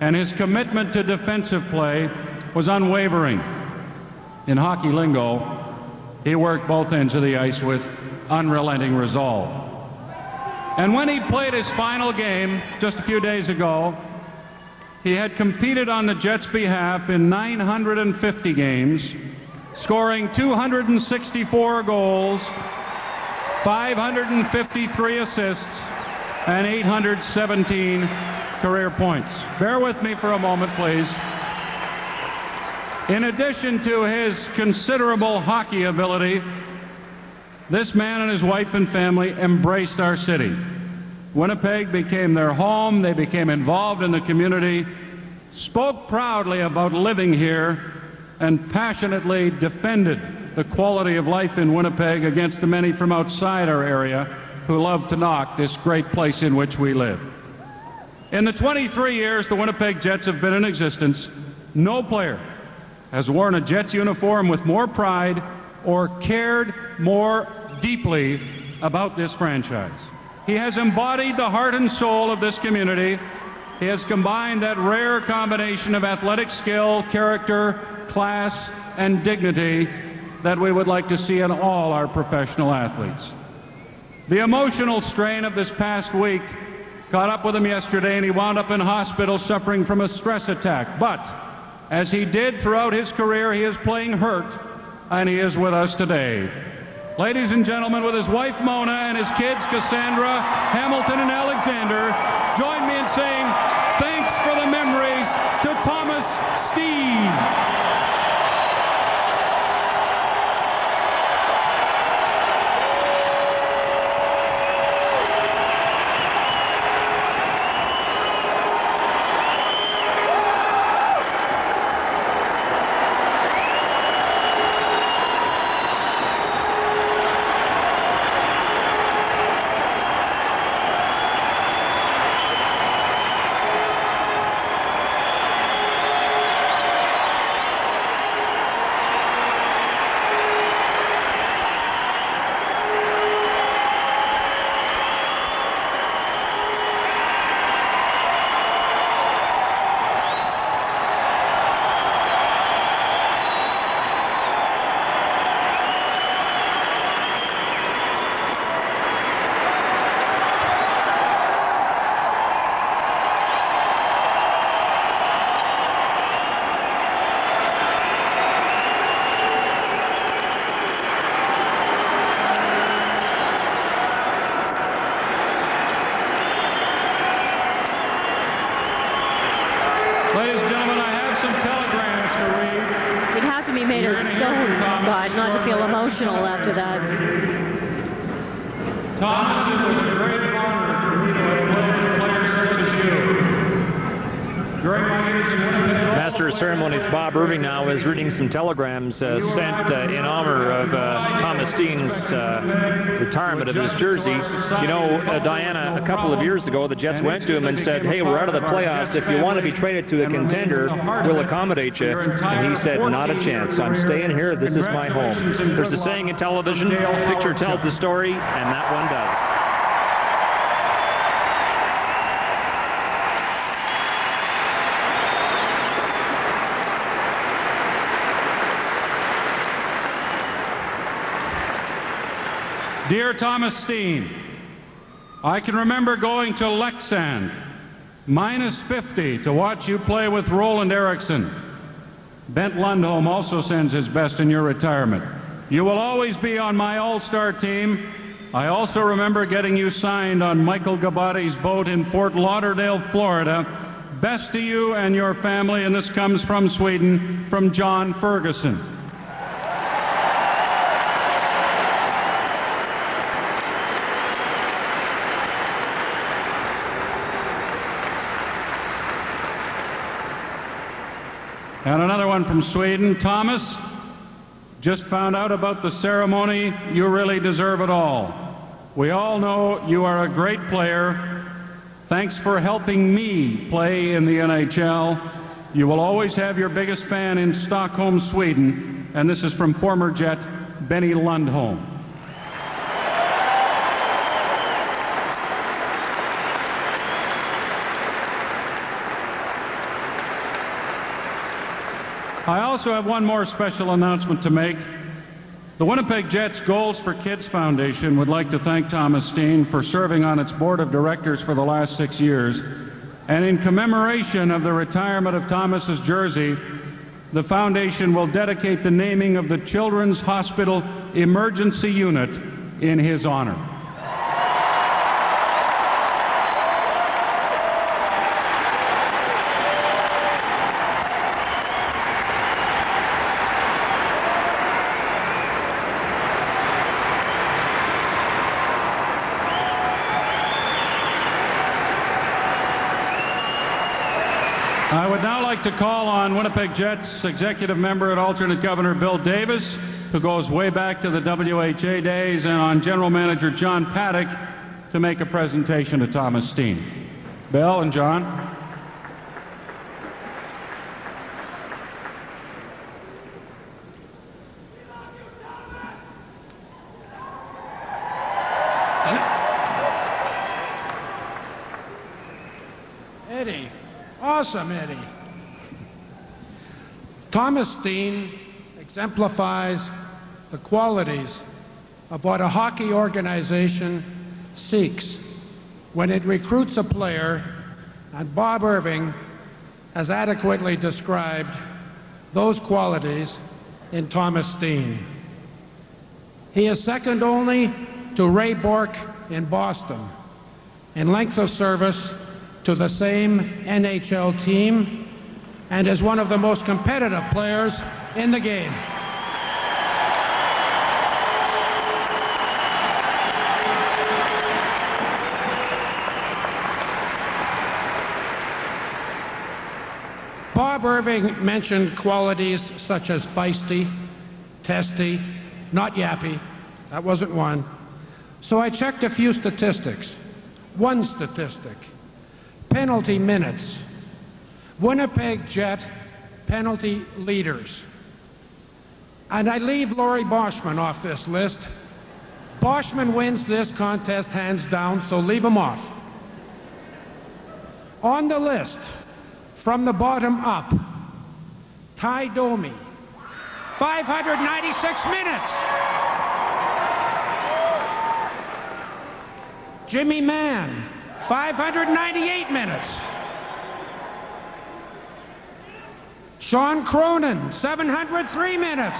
and his commitment to defensive play was unwavering. In hockey lingo, he worked both ends of the ice with unrelenting resolve. And when he played his final game just a few days ago, he had competed on the Jets' behalf in 950 games, scoring 264 goals, 553 assists, and 817 career points. Bear with me for a moment, please. In addition to his considerable hockey ability, this man and his wife and family embraced our city. Winnipeg became their home, they became involved in the community, spoke proudly about living here, and passionately defended the quality of life in Winnipeg against the many from outside our area who love to knock this great place in which we live. In the 23 years the Winnipeg Jets have been in existence, no player has worn a Jets uniform with more pride or cared more deeply about this franchise. He has embodied the heart and soul of this community. He has combined that rare combination of athletic skill, character, class, and dignity that we would like to see in all our professional athletes. The emotional strain of this past week caught up with him yesterday and he wound up in hospital suffering from a stress attack. But as he did throughout his career, he is playing hurt and he is with us today. Ladies and gentlemen, with his wife Mona and his kids Cassandra, Hamilton, and Alexander, join me in saying of his jersey. You know, uh, Diana, a couple of years ago, the Jets went to him and said, hey, we're out of the playoffs. If you want to be traded to a contender, we'll accommodate you. And he said, not a chance. I'm staying here. This is my home. There's a saying in television, picture tells the story, and that one does. Dear Thomas Steen, I can remember going to Leksand, minus 50, to watch you play with Roland Eriksson. Bengt Lundholm also sends his best in your retirement. You will always be on my all-star team. I also remember getting you signed on Michael Gabati's boat in Fort Lauderdale, Florida. Best to you and your family, and this comes from Sweden, from John Ferguson. And another one from Sweden. Thomas, just found out about the ceremony. You really deserve it all. We all know you are a great player. Thanks for helping me play in the NHL. You will always have your biggest fan in Stockholm, Sweden. And this is from former Jet Benny Lundholm. I also have one more special announcement to make. The Winnipeg Jets Goals for Kids Foundation would like to thank Thomas Steen for serving on its board of directors for the last six years. And in commemoration of the retirement of Thomas's jersey, the foundation will dedicate the naming of the Children's Hospital Emergency Unit in his honor. I would now like to call on Winnipeg Jets executive member and alternate governor Bill Davis, who goes way back to the WHA days, and on general manager John Paddock to make a presentation to Thomas Steen. Bill and John. Eddie. Awesome, Eddie. Thomas Steen exemplifies the qualities of what a hockey organization seeks when it recruits a player, and Bob Irving has adequately described those qualities in Thomas Steen. He is second only to Ray Bourque in Boston in length of service to the same NHL team and is one of the most competitive players in the game. Bob Irving mentioned qualities such as feisty, testy, not yappy. That wasn't one. So I checked a few statistics. One statistic penalty minutes. Winnipeg Jet penalty leaders. And I leave Laurie Boschman off this list. Boschman wins this contest hands down, so leave him off. On the list, from the bottom up, Tie Domi, 596 minutes. Jimmy Mann, 598 minutes. Shawn Cronin, 703 minutes.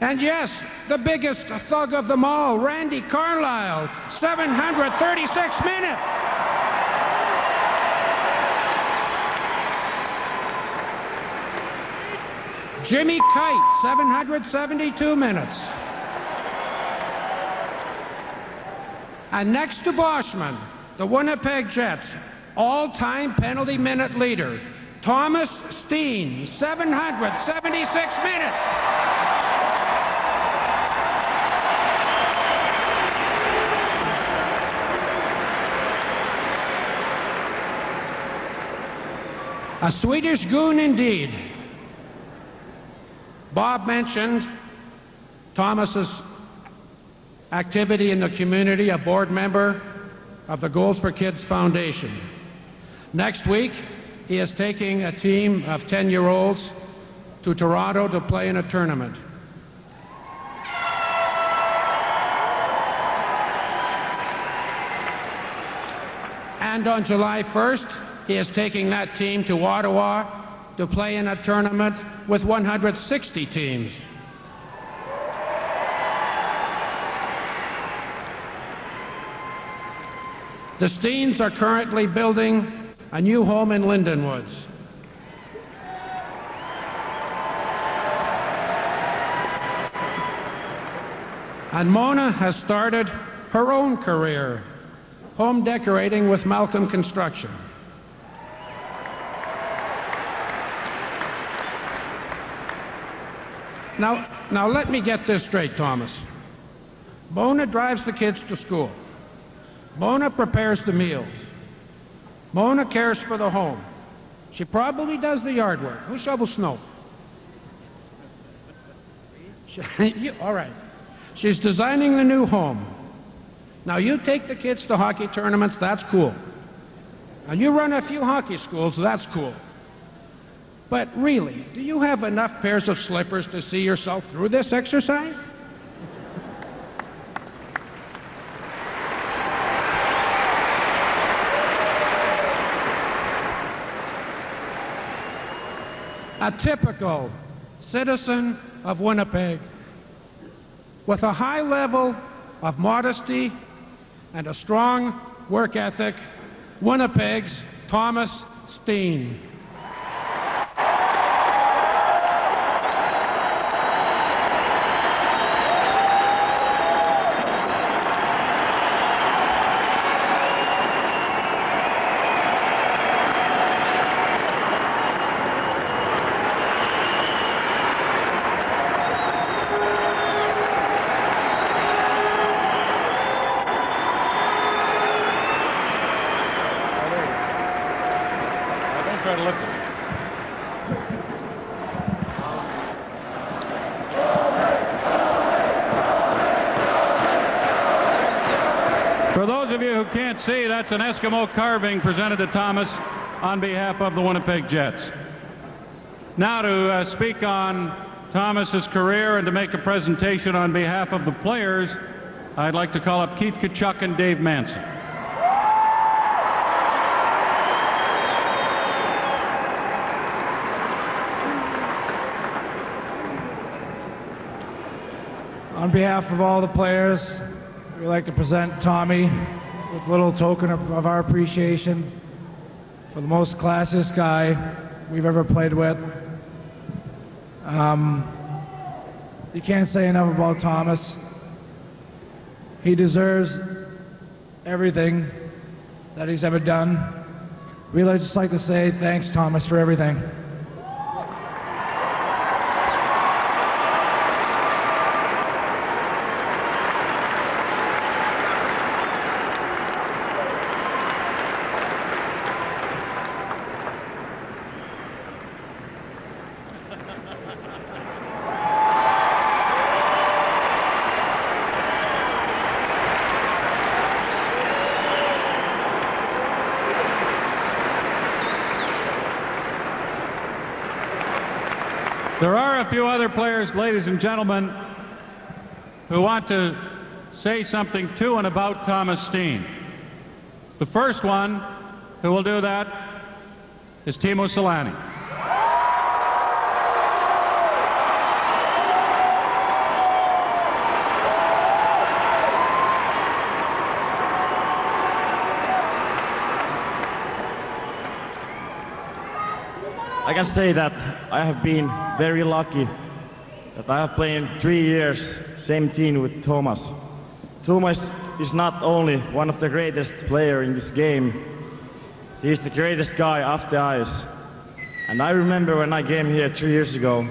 And yes, the biggest thug of them all, Randy Carlyle, 736 minutes. Jimmy Kyte, 772 minutes. And next to Boschman, the Winnipeg Jets all-time penalty minute leader, Thomas Steen, 776 minutes. A Swedish goon indeed. Bob mentioned Thomas's activity in the community, a board member of the Goals for Kids Foundation. Next week, he is taking a team of 10-year-olds to Toronto to play in a tournament. And on July 1st, he is taking that team to Ottawa to play in a tournament with 160 teams. The Steens are currently building a new home in Lindenwoods. And Mona has started her own career, home decorating with Malcolm Construction. Now, now let me get this straight, Thomas. Mona drives the kids to school. Mona prepares the meals. Mona cares for the home. She probably does the yard work. Who shovels snow? She, you, all right. She's designing the new home. Now you take the kids to hockey tournaments, that's cool. And you run a few hockey schools, that's cool. But really, do you have enough pairs of slippers to see yourself through this exercise? A typical citizen of Winnipeg with a high level of modesty and a strong work ethic, Winnipeg's Thomas Steen. Can't see, that's an Eskimo carving presented to Thomas on behalf of the Winnipeg Jets. Now to uh, speak on Thomas's career and to make a presentation on behalf of the players, I'd like to call up Keith Tkachuk and Dave Manson. On behalf of all the players, we'd like to present Tommy with little token of, of our appreciation for the most classiest guy we've ever played with. Um, you can't say enough about Thomas. He deserves everything that he's ever done. We'd just like to say thanks, Thomas, for everything. There are a few players, ladies and gentlemen, who want to say something to and about Thomas Steen. The first one who will do that is Teemu Selanne. I can say that I have been very lucky that I have played three years same team with Thomas. Thomas is not only one of the greatest player in this game, he's the greatest guy off the ice. And I remember when I came here three years ago,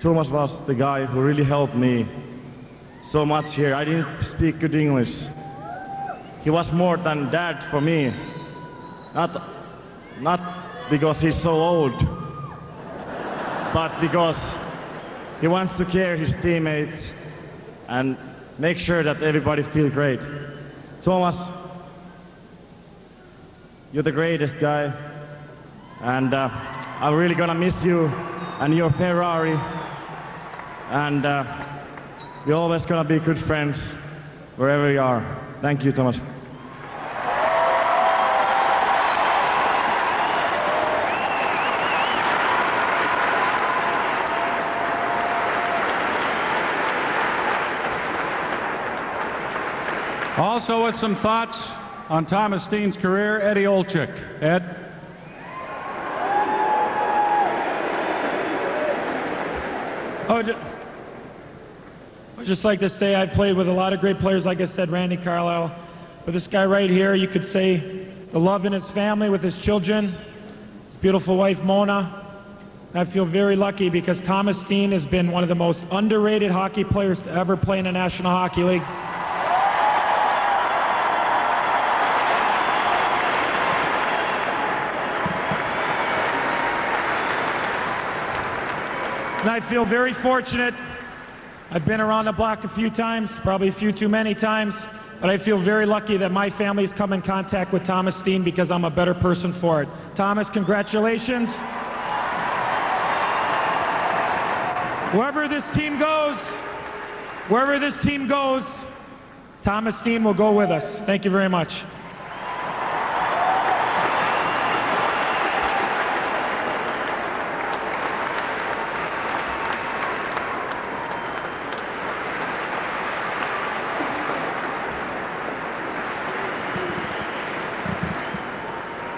Thomas was the guy who really helped me so much here. I didn't speak good English. He was more than dad for me. Not, not because he's so old, but because he wants to care his teammates and make sure that everybody feel great. Thomas, you're the greatest guy, and uh, I'm really gonna miss you and your Ferrari, and uh, we're always gonna be good friends wherever we are. Thank you, Thomas. Also with some thoughts on Thomas Steen's career, Eddie Olczyk. Ed? Oh, I'd just like to say I played with a lot of great players, like I said, Randy Carlyle. But this guy right here, you could say the love in his family with his children, his beautiful wife Mona. I feel very lucky because Thomas Steen has been one of the most underrated hockey players to ever play in the National Hockey League. I feel very fortunate. I've been around the block a few times, probably a few too many times, but I feel very lucky that my family's come in contact with Thomas Steen because I'm a better person for it. Thomas, congratulations. Wherever this team goes, wherever this team goes, Thomas Steen will go with us. Thank you very much.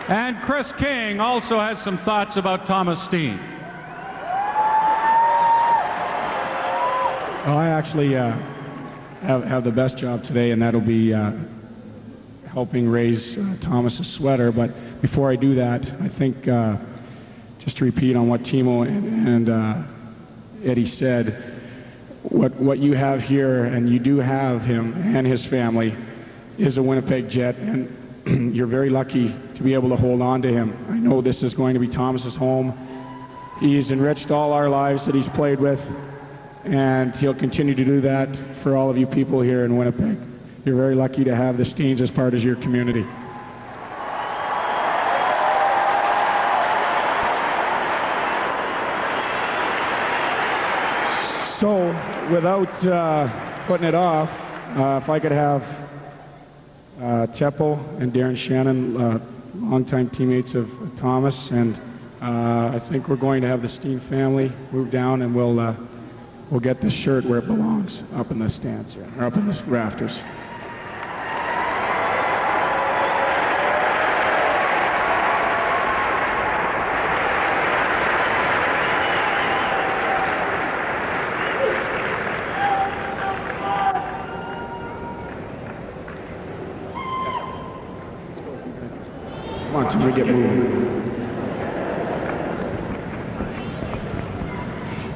And Kris King also has some thoughts about Thomas Steen. Well, I actually uh, have, have the best job today, and that'll be uh, helping raise uh, Thomas's sweater. But before I do that, I think uh, just to repeat on what Teemu and, and uh, Eddie said, what what you have here, and you do have him and his family, is a Winnipeg Jet, and you're very lucky to be able to hold on to him. I know this is going to be Thomas's home. He's enriched all our lives that he's played with, and he'll continue to do that for all of you people here in Winnipeg. You're very lucky to have the Steens as part of your community. So, without uh, putting it off, uh, if I could have uh, Teppo and Darren Shannon, uh, longtime teammates of Thomas, and uh, I think we're going to have the Steen family move down, and we'll uh, we'll get this shirt where it belongs, up in the stands here, or up in the rafters. Get moving.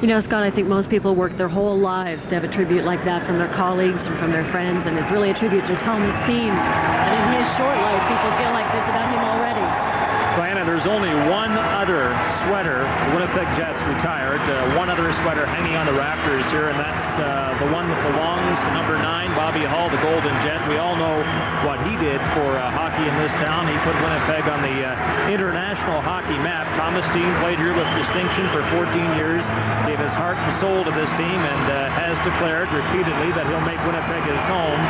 You know, Scott, I think most people work their whole lives to have a tribute like that from their colleagues and from their friends, and it's really a tribute to Thomas Steen. And in his short life, people feel like this about him already. Diana, there's only one other sweater the Winnipeg Jets retired. Uh, one other sweater hanging on the rafters here, and that's uh, the one that belongs to number nine, Bobby Hull, the Golden Jet. We all know what he did for uh, hockey in this town. He put Winnipeg on the uh, international hockey map. Thomas Steen played here with distinction for 14 years, gave his heart and soul to this team, and uh, has declared repeatedly that he'll make Winnipeg his home.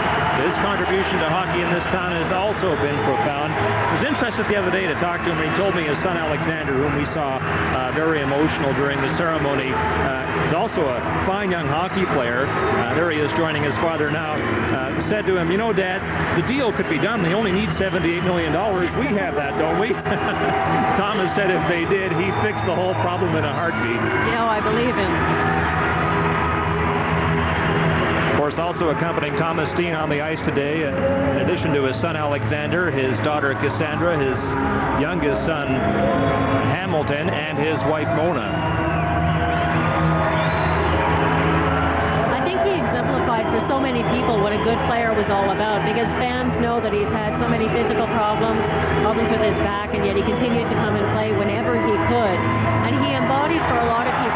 His contribution to hockey in this town has also been profound. I was interested the other day to talk to him. He told me his son Alexander, whom we saw uh, very emotional during the ceremony, uh, is also a fine young hockey player. Uh, there he is joining his father now. Uh, said to him, you know, Dad, the deal could be done. They only need $78 million. We have that, don't we? Thomas said if they did, he'd fix the whole problem in a heartbeat. You know, I believe him. Course, also accompanying Thomas Steen on the ice today, uh, in addition to his son Alexander, his daughter Cassandra, his youngest son Hamilton, and his wife Mona. I think he exemplified for so many people what a good player was all about because fans know that he's had so many physical problems, problems with his back, and yet he continued to come and play whenever he could. And he embodied for a lot of people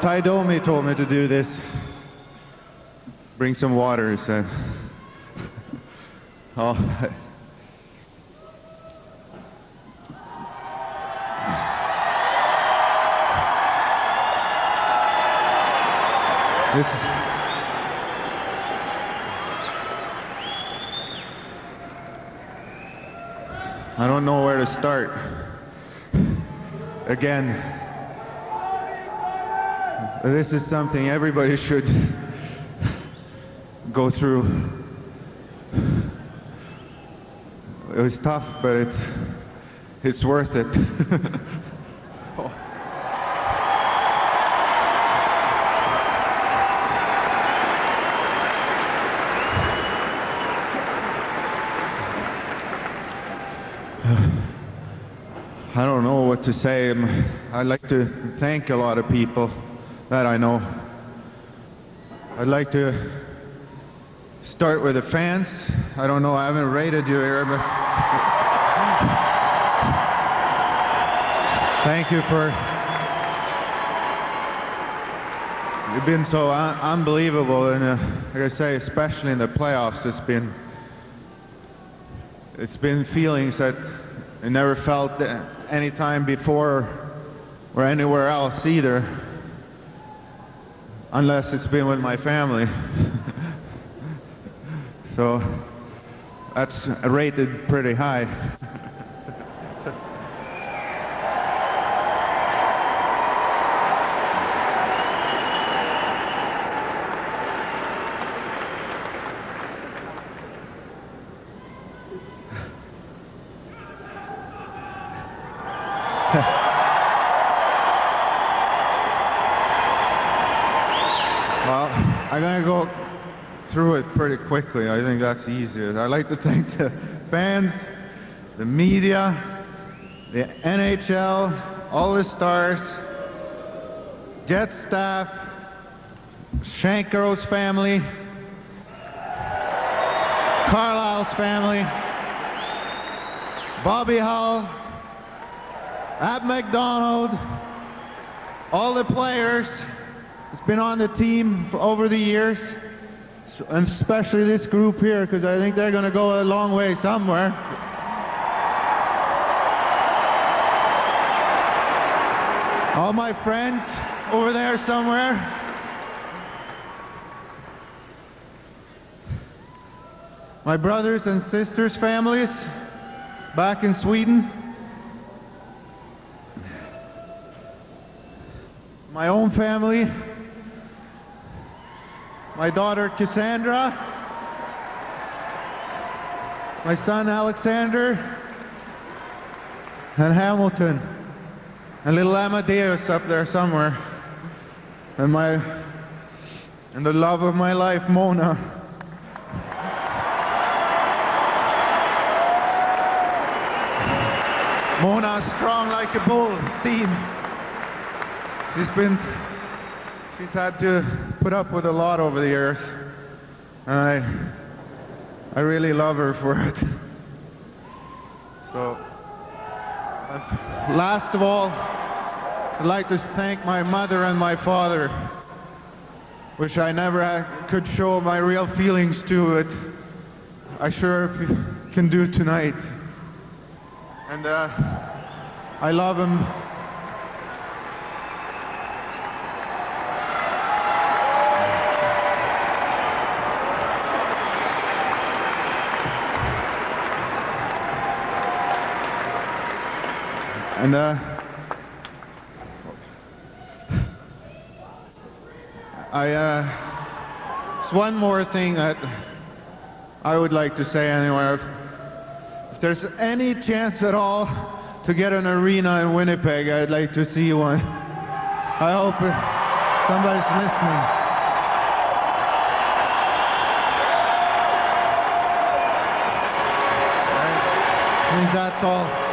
Tie Domi told me to do this. Bring some water, he said. oh, this is, I don't know where to start. Again, this is something everybody should go through. It was tough, but it's it's worth it. I don't know what to say. I'd like to thank a lot of people that I know. I'd like to start with the fans. I don't know, I haven't rated you here, but thank you for you've been so un unbelievable, and uh, like I say, especially in the playoffs, it's been it's been feelings that I never felt any time before or anywhere else either unless it's been with my family. so that's rated pretty high. quickly. I think that's easier. I'd like to thank the fans, the media, the NHL, all the stars, Jet staff, Shenkarow's family, Carlyle's family, Bobby Hull, Ab McDonald, all the players. that's been on the team for over the years especially this group here, because I think they're going to go a long way somewhere. All my friends over there somewhere. My brothers and sisters' families back in Sweden. My own family my daughter Cassandra, my son Alexander, and Hamilton, and little Amadeus up there somewhere, and my and the love of my life, Mona. Mona, strong like a bull, steam. She's been, she's had to put up with a lot over the years. And I, I really love her for it. So, last of all, I'd like to thank my mother and my father, which I never could show my real feelings to, but I sure can do tonight. And uh, I love them And uh, I, uh, it's one more thing that I would like to say anyway. If, if there's any chance at all to get an arena in Winnipeg, I'd like to see one. I hope somebody's listening. I think that's all.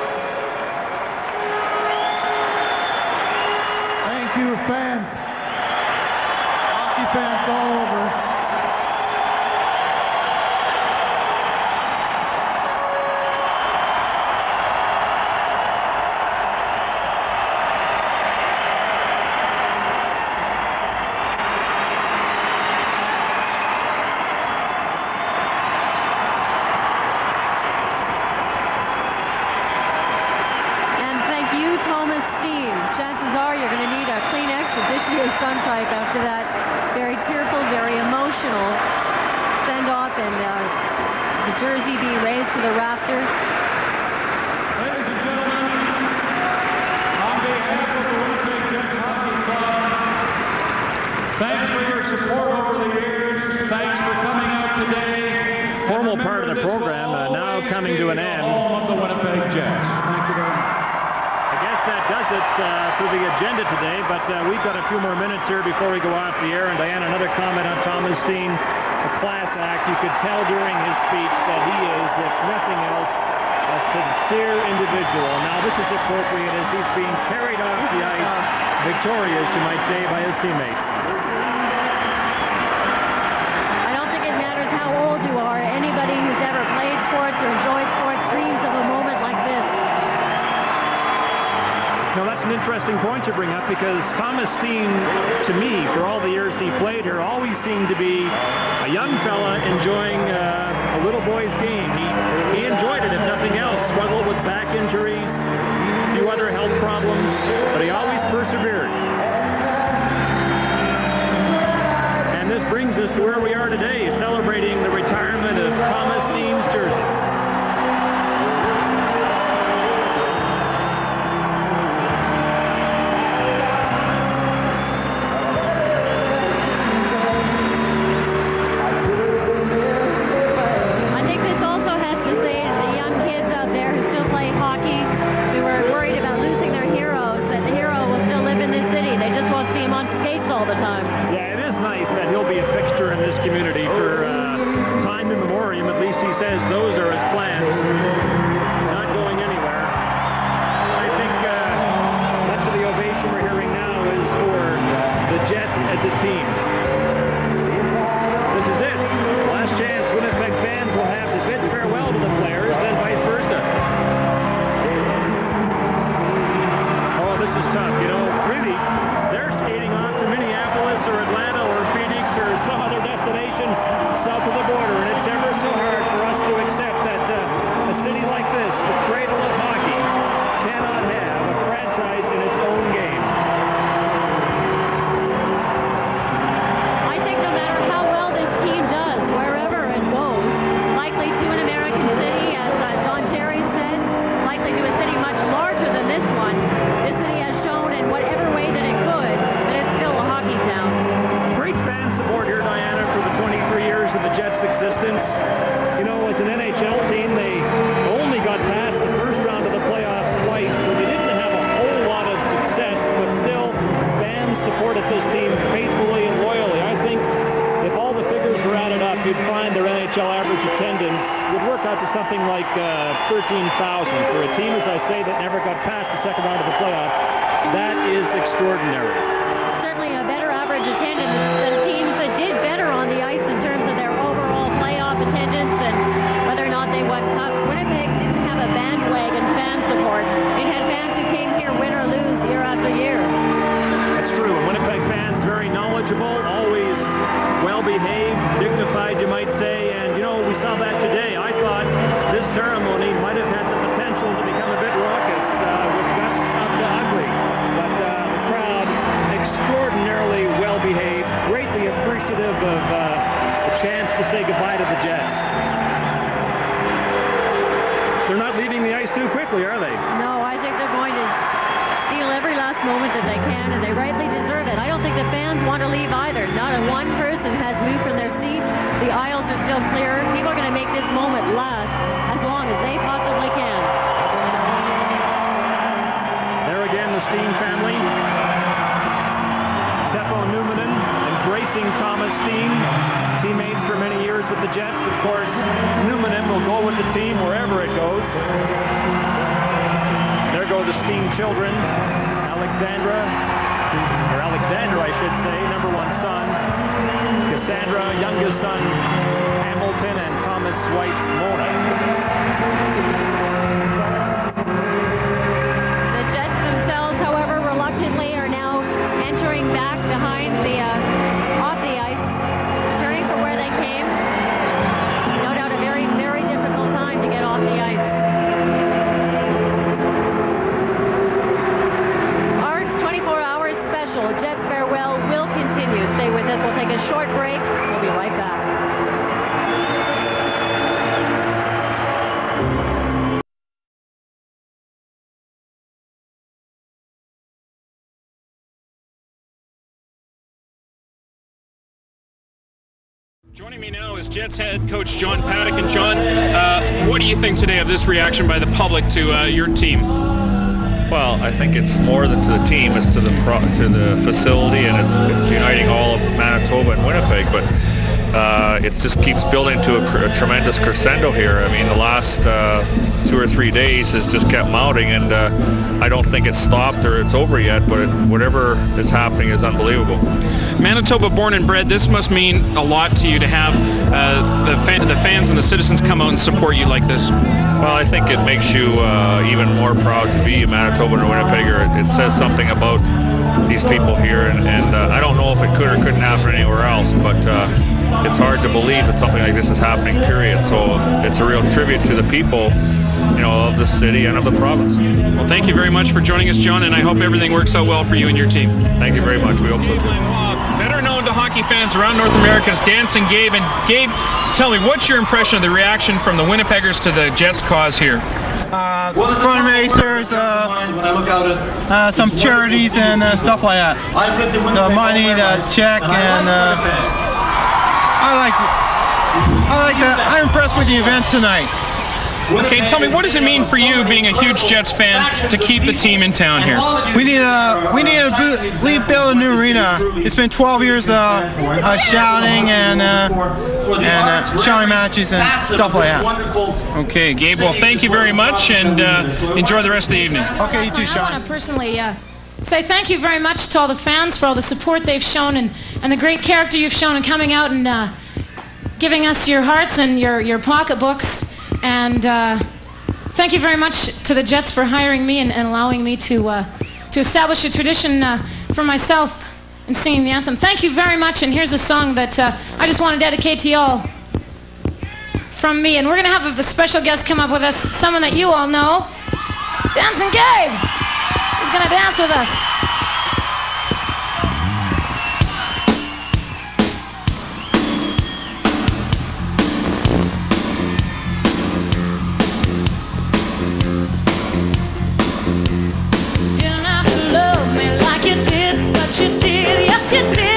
Jets head coach John Paddock. And John, uh, what do you think today of this reaction by the public to uh, your team? Well, I think it's more than to the team; it's to the pro- to the facility, and it's it's uniting all of Manitoba and Winnipeg. But uh, it just keeps building to a, cr- a tremendous crescendo here. I mean, the last uh, two or three days has just kept mounting, and uh, I don't think it's stopped or it's over yet. But it, whatever is happening is unbelievable. Manitoba born and bred, this must mean a lot to you to have uh, the, fa- the fans and the citizens come out and support you like this. Well, I think it makes you uh, even more proud to be a Manitoban or Winnipegger. It, it says something about these people here, and, and uh, I don't know if it could or couldn't happen anywhere else, but uh, it's hard to believe that something like this is happening, period. So it's a real tribute to the people, you know, of the city and of the province. Well, thank you very much for joining us, John, and I hope everything works out well for you and your team. Thank you very much. We hope so too. Better known to hockey fans around North America as Dancing Gabe. And Gabe, tell me, what's your impression of the reaction from the Winnipeggers to the Jets' cause here? uh, fundraisers, uh, uh, some charities and uh, stuff like that. The money, the check, and uh, I like, I like that. I'm impressed with the event tonight. Okay, tell me, what does it mean for you, being a huge Jets fan, to keep the team in town here? We need a, we need a, bu- we build a new arena. It's been 12 years uh, uh, shouting and uh, and uh, shouting matches and stuff like that. Okay, Gabe, well, thank you very much, and uh, enjoy the rest of the evening. Okay, you too, I Sean. want to personally uh, say thank you very much to all the fans for all the support they've shown and, and the great character you've shown in coming out and uh, giving us your hearts and your, your pocketbooks. And uh, thank you very much to the Jets for hiring me and, and allowing me to, uh, to establish a tradition uh, for myself in singing the anthem. Thank you very much. And here's a song that uh, I just want to dedicate to y'all from me. And we're going to have a special guest come up with us, someone that you all know, Dancing Gabe. Going to dance with us. Didn't have to love me like you did, but you did, yes you did,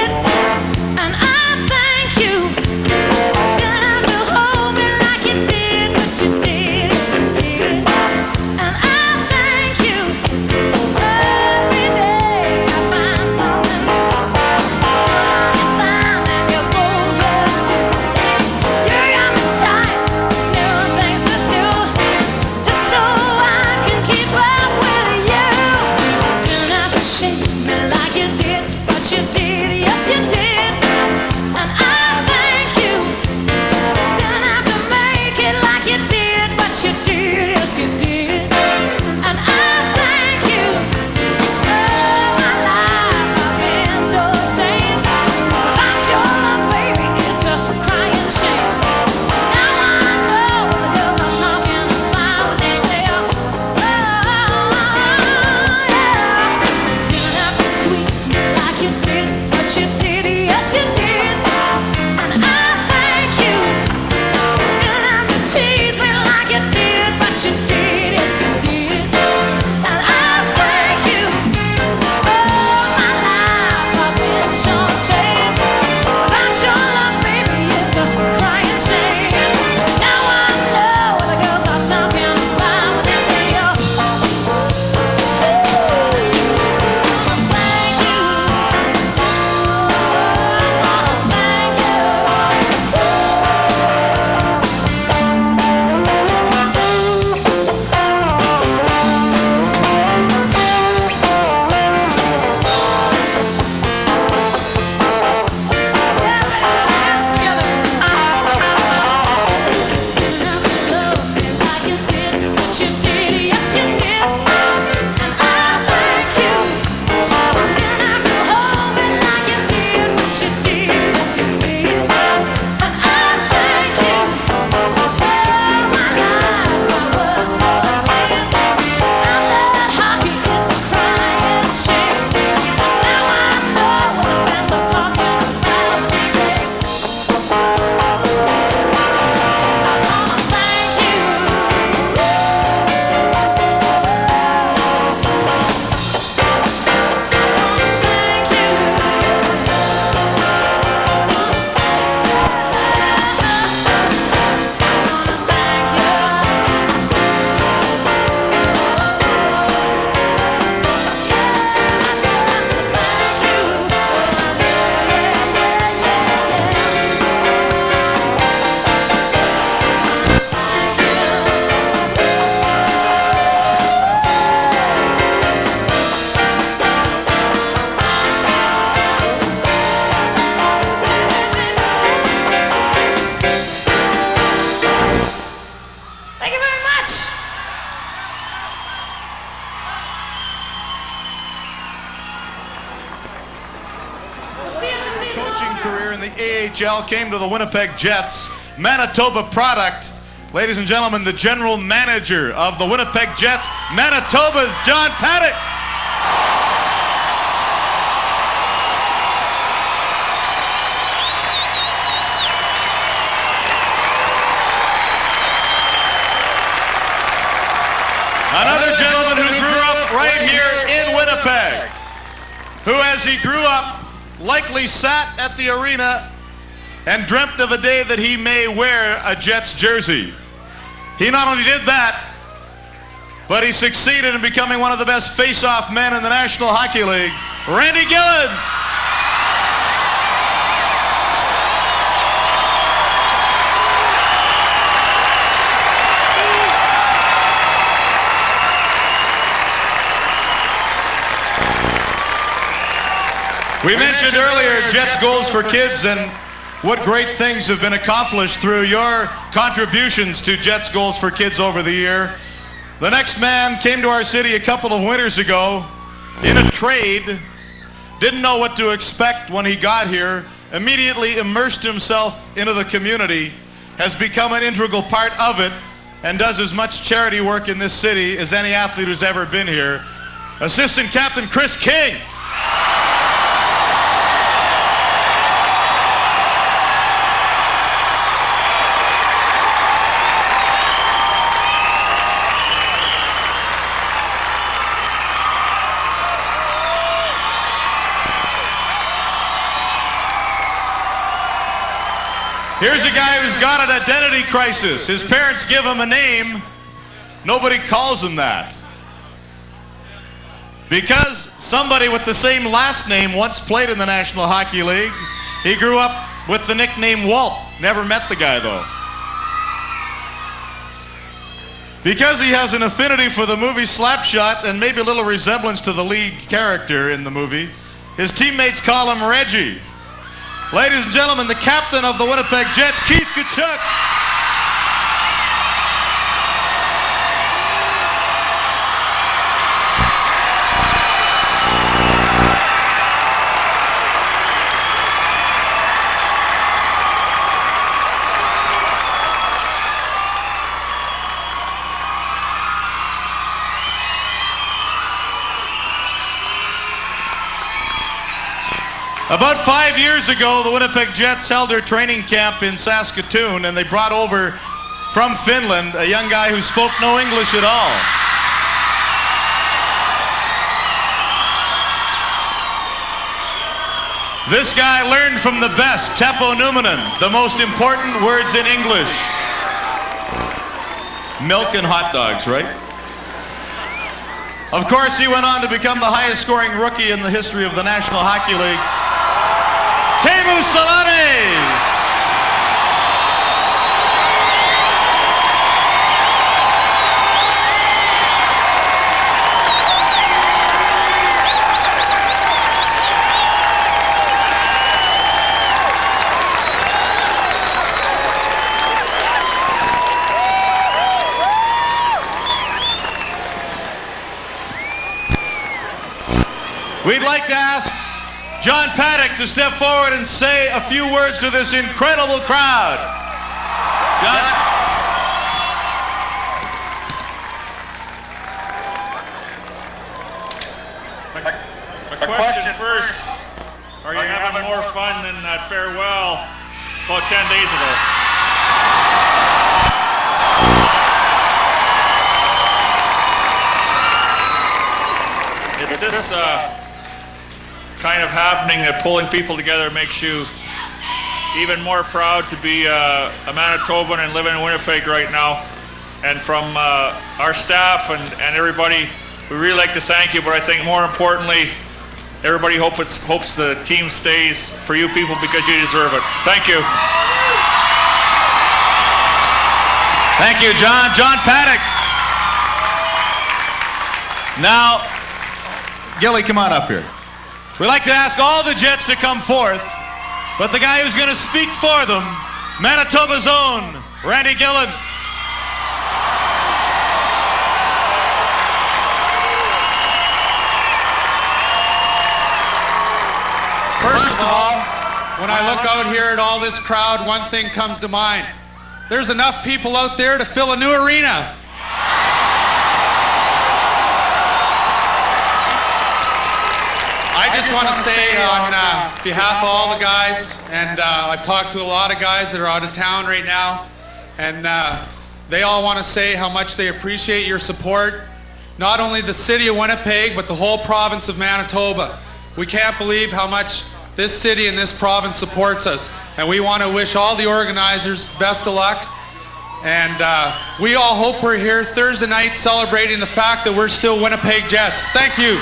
AHL came to the Winnipeg Jets. Manitoba product. Ladies and gentlemen, the general manager of the Winnipeg Jets, Manitoba's John Paddock. Another gentleman who grew up right here in Winnipeg, who, as he grew up, likely sat at the arena and dreamt of a day that he may wear a Jets jersey. He not only did that, but he succeeded in becoming one of the best face-off men in the National Hockey League, Randy Gilhen. We mentioned earlier Jets Goals for Kids and what great things have been accomplished through your contributions to Jets Goals for Kids over the year. The next man came to our city a couple of winters ago in a trade, didn't know what to expect when he got here, immediately immersed himself into the community, has become an integral part of it, and does as much charity work in this city as any athlete who's ever been here. Assistant Captain Kris King. Here's a guy who's got an identity crisis. His parents give him a name, nobody calls him that. Because somebody with the same last name once played in the National Hockey League, he grew up with the nickname Walt. Never met the guy though. Because he has an affinity for the movie Slapshot and maybe a little resemblance to the lead character in the movie, his teammates call him Reggie. Ladies and gentlemen, the captain of the Winnipeg Jets, Keith Tkachuk. About five years ago, the Winnipeg Jets held their training camp in Saskatoon, and they brought over from Finland a young guy who spoke no English at all. This guy learned from the best, Teppo Numminen, the most important words in English. Milk and hot dogs, right? Of course, he went on to become the highest scoring rookie in the history of the National Hockey League. Teemu Selanne! We'd like to ask John Paddock to step forward and say a few words to this incredible crowd. John? A question first. Are you having more fun than that farewell about 10 days ago? It's this uh, kind of happening that pulling people together makes you even more proud to be uh, a Manitoban and living in Winnipeg right now. And from uh, our staff and, and everybody, we really like to thank you, but I think more importantly, everybody hope it's, hopes the team stays for you people because you deserve it. Thank you. Thank you, John. John Paddock. Now, Gilly, come on up here. We'd like to ask all the Jets to come forth, but the guy who's going to speak for them, Manitoba's own, Randy Gilhen. First of all, When I look out here at all this crowd, one thing comes to mind. There's enough people out there to fill a new arena. Just want to say on uh, behalf of all the guys, and uh, I've talked to a lot of guys that are out of town right now, and uh, they all want to say how much they appreciate your support. Not only the city of Winnipeg, but the whole province of Manitoba. We can't believe how much this city and this province supports us, and we want to wish all the organizers best of luck. And uh, we all hope we're here Thursday night celebrating the fact that we're still Winnipeg Jets. Thank you.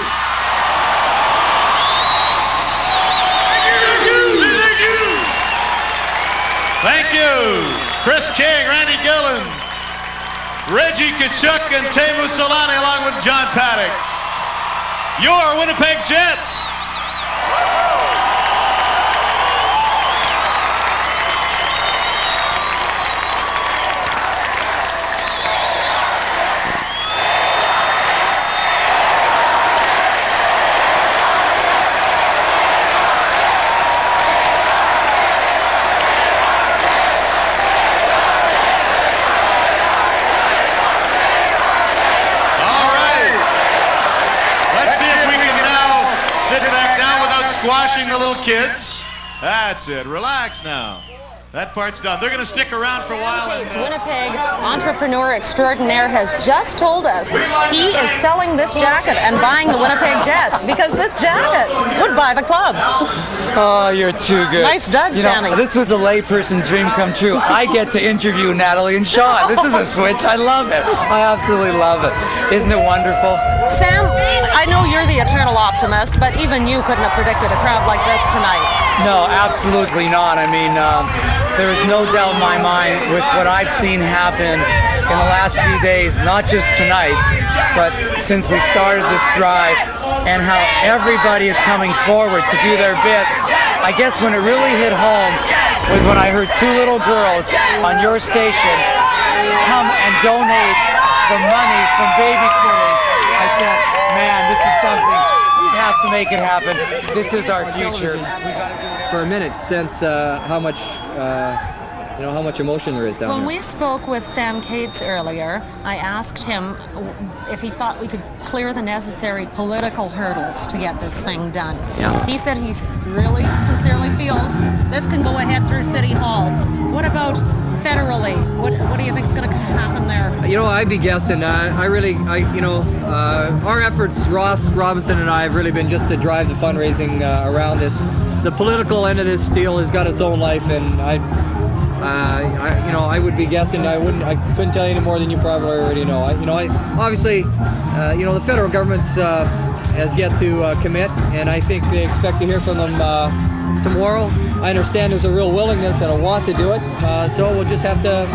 Thank you, Kris King, Randy Gilhen, Reggie Tkachuk, and Teemu Selanne, along with John Paddock. Your Winnipeg Jets. The little kids. That's it. Relax now. That part's done. They're going to stick around for a while. And, uh, Winnipeg entrepreneur extraordinaire has just told us he is selling this jacket and buying the Winnipeg Jets because this jacket would buy the club. Oh, you're too good. Nice Doug, you know, This was a layperson's dream come true. I get to interview Natalie and Sean. This is a switch. I love it. I absolutely love it. Isn't it wonderful? Sam, I know you're the eternal optimist, but even you couldn't have predicted a crowd like this tonight. No, absolutely not. I mean, um, there is no doubt in my mind with what I've seen happen in the last few days, not just tonight, but since we started this drive, and how everybody is coming forward to do their bit. I guess when it really hit home was when I heard two little girls on your station come and donate the money from babysitting. I said, man, this is something. We have to make it happen. This is our future. for a minute since uh, how much uh, you know how much emotion there is down When here. we spoke with Sam Katz earlier, I asked him if he thought we could clear the necessary political hurdles to get this thing done. Yeah. He said he really sincerely feels this can go ahead through City Hall. What about federally? What, what do you think is going to happen there? You know, I'd be guessing. Uh, I really, I, you know, uh, our efforts, Ross Robinson and I, have really been just to drive the fundraising uh, around this. The political end of this deal has got its own life, and I, uh, I, you know, I would be guessing. I wouldn't, I couldn't tell you any more than you probably already know. I, you know, I obviously, uh, you know, the federal government's uh, has yet to commit, and I think they expect to hear from them tomorrow. I understand there's a real willingness and a want to do it, uh, so we'll just have to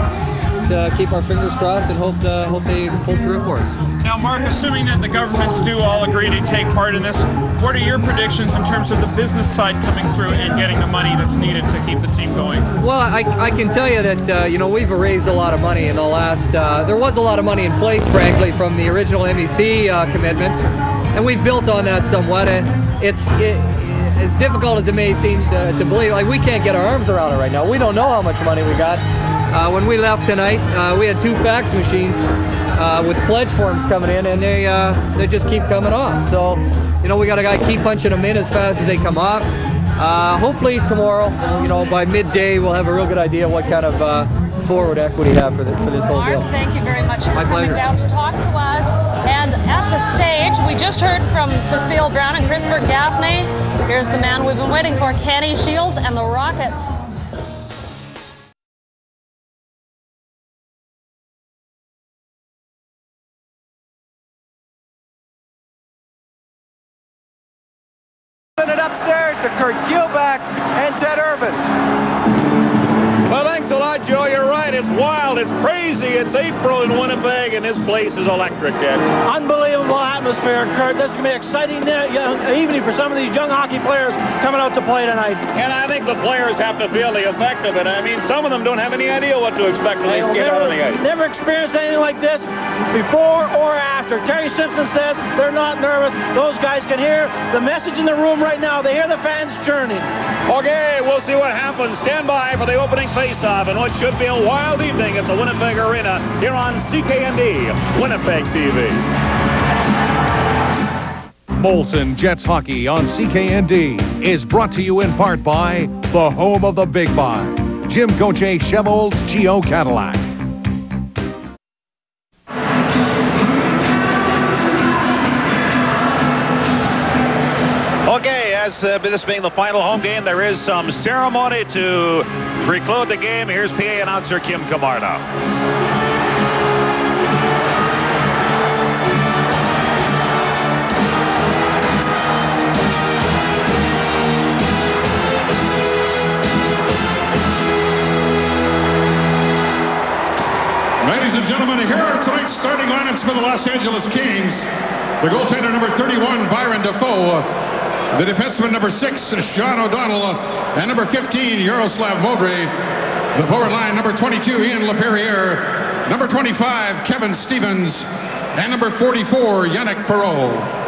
to keep our fingers crossed and hope uh, hope they pull through for us. Now, Mark, assuming that the governments do all agree to take part in this, what are your predictions in terms of the business side coming through and getting the money that's needed to keep the team going? Well, I, I can tell you that uh, you know we've raised a lot of money in the last. Uh, there was a lot of money in place, frankly, from the original MEC uh, commitments, and we've built on that somewhat. And it's it, as difficult as it may seem to, to believe. Like we can't get our arms around it right now. We don't know how much money we got. Uh, when we left tonight, uh, we had two fax machines uh, with pledge forms coming in, and they uh, they just keep coming off. So, you know, we got to guy keep punching them in as fast as they come off. Uh, hopefully tomorrow, you know, by midday, we'll have a real good idea what kind of uh, forward equity we have for, the, for this whole Mark, deal. thank you very much for My coming pleasure. down to talk to us. And at the stage, we just heard from Cecile Brown and Chris Gaffney. Here's the man we've been waiting for, Kenny Shields and the Rockets. Place is electric, Ed. Unbelievable atmosphere, Kurt. This is going to be an exciting uh, evening for some of these young hockey players coming out to play tonight. And I think the players have to feel the effect of it. I mean, some of them don't have any idea what to expect when they skate never, out on the ice. never experienced anything like this before or after. Terry Simpson says they're not nervous. Those guys can hear the message in the room right now. They hear the fans churning. Okay, we'll see what happens. Stand by for the opening face-off in what should be a wild evening at the Winnipeg Arena here on CKND, Winnipeg TV. Molson Jets Hockey on CKND is brought to you in part by the home of the Big Buy, Jim Gauthier Chevol's Geo Cadillac. Okay, as uh, this being the final home game, there is some ceremony to preclude the game. Here's PA announcer Kim Camarda. Ladies and gentlemen, here are tonight's starting lineups for the Los Angeles Kings. The goaltender number 31, Byron Dafoe. The defenseman number 6, Sean O'Donnell. And number 15, Jaroslav Modry. The forward line, number 22, Ian LaPerriere. Number 25, Kevin Stevens. And number 44, Yannick Perreault.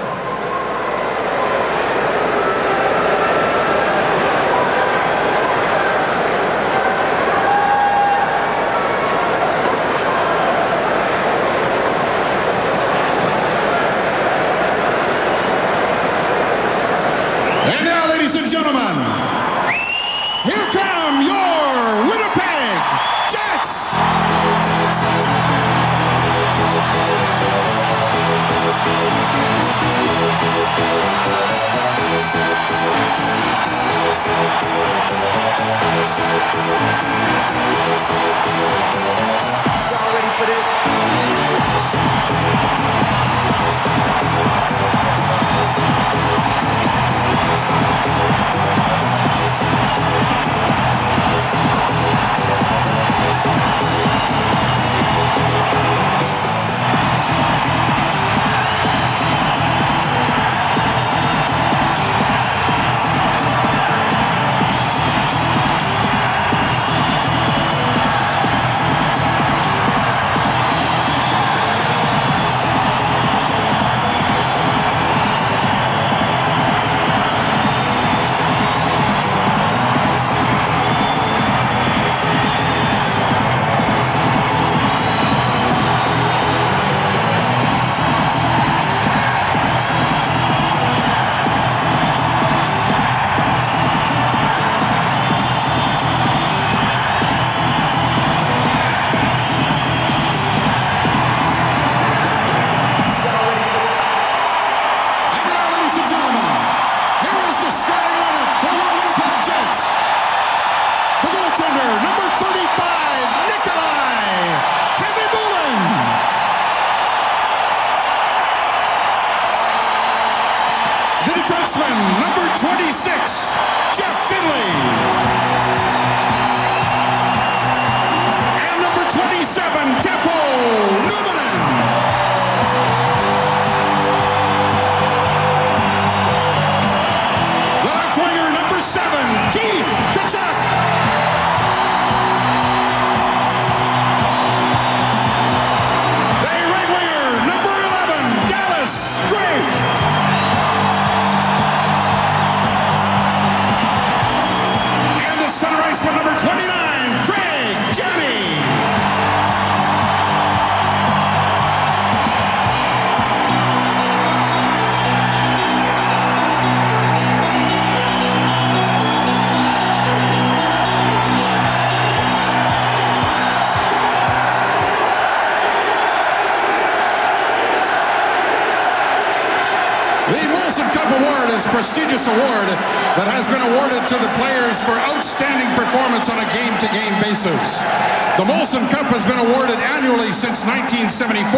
Awarded annually since 1974.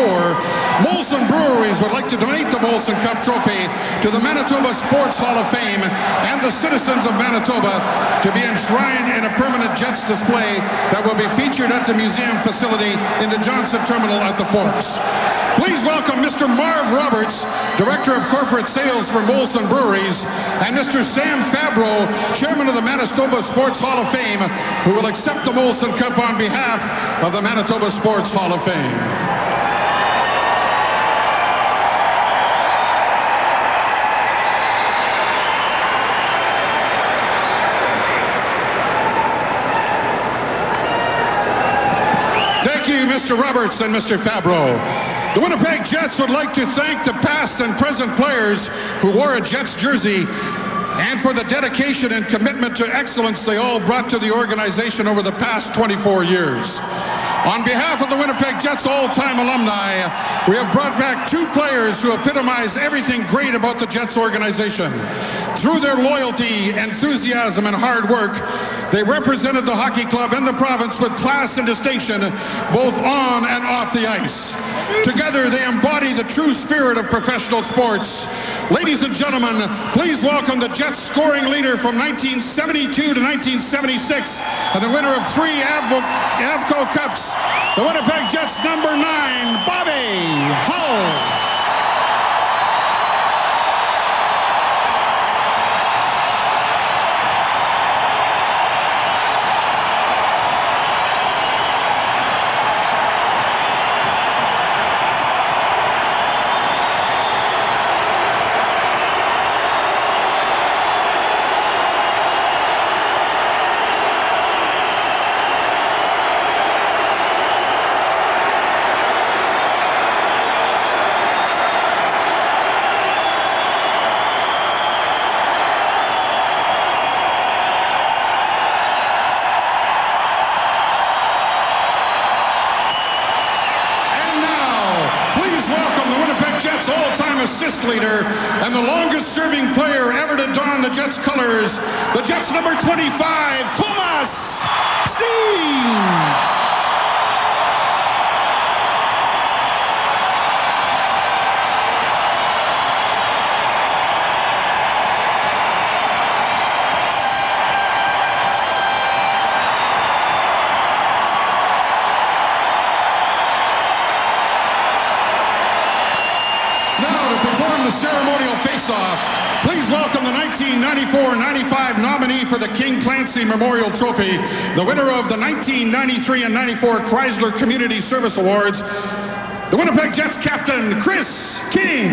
Molson Breweries would like to donate the Molson Cup trophy to the Manitoba Sports Hall of Fame and the citizens of Manitoba to be enshrined in a permanent Jets display that will be featured at the museum facility in the Johnston Terminal at the Forks. Please welcome Mr. Marv Roberts, Director of Corporate Sales for Molson Breweries, and Mr. Sam Fabro, Chairman of the Manitoba Sports Hall of Fame, who will accept the Molson Cup on behalf of the Manitoba Sports Hall of Fame. Mr. Roberts and Mr. Fabro. The Winnipeg Jets would like to thank the past and present players who wore a Jets jersey and for the dedication and commitment to excellence they all brought to the organization over the past 24 years. On behalf of the Winnipeg Jets all-time alumni, we have brought back two players who epitomize everything great about the Jets organization. Through their loyalty, enthusiasm, and hard work, they represented the hockey club and the province with class and distinction, both on and off the ice. Together, they embody the true spirit of professional sports. Ladies and gentlemen, please welcome the Jets scoring leader from 1972 to 1976 and the winner of three Av- Avco Cups, the Winnipeg Jets number nine, Bobby Hull. And now, please welcome the Winnipeg Jets all-time assist leader and the longest-serving player ever to don the Jets colors, the Jets number 25, Thomas Steen. Now to perform the ceremonial face-off, please welcome the 1994-95 nominee for the King Clancy Memorial Trophy, the winner of the 1993 and 94 Chrysler Community Service Awards, the Winnipeg Jets captain, Kris King.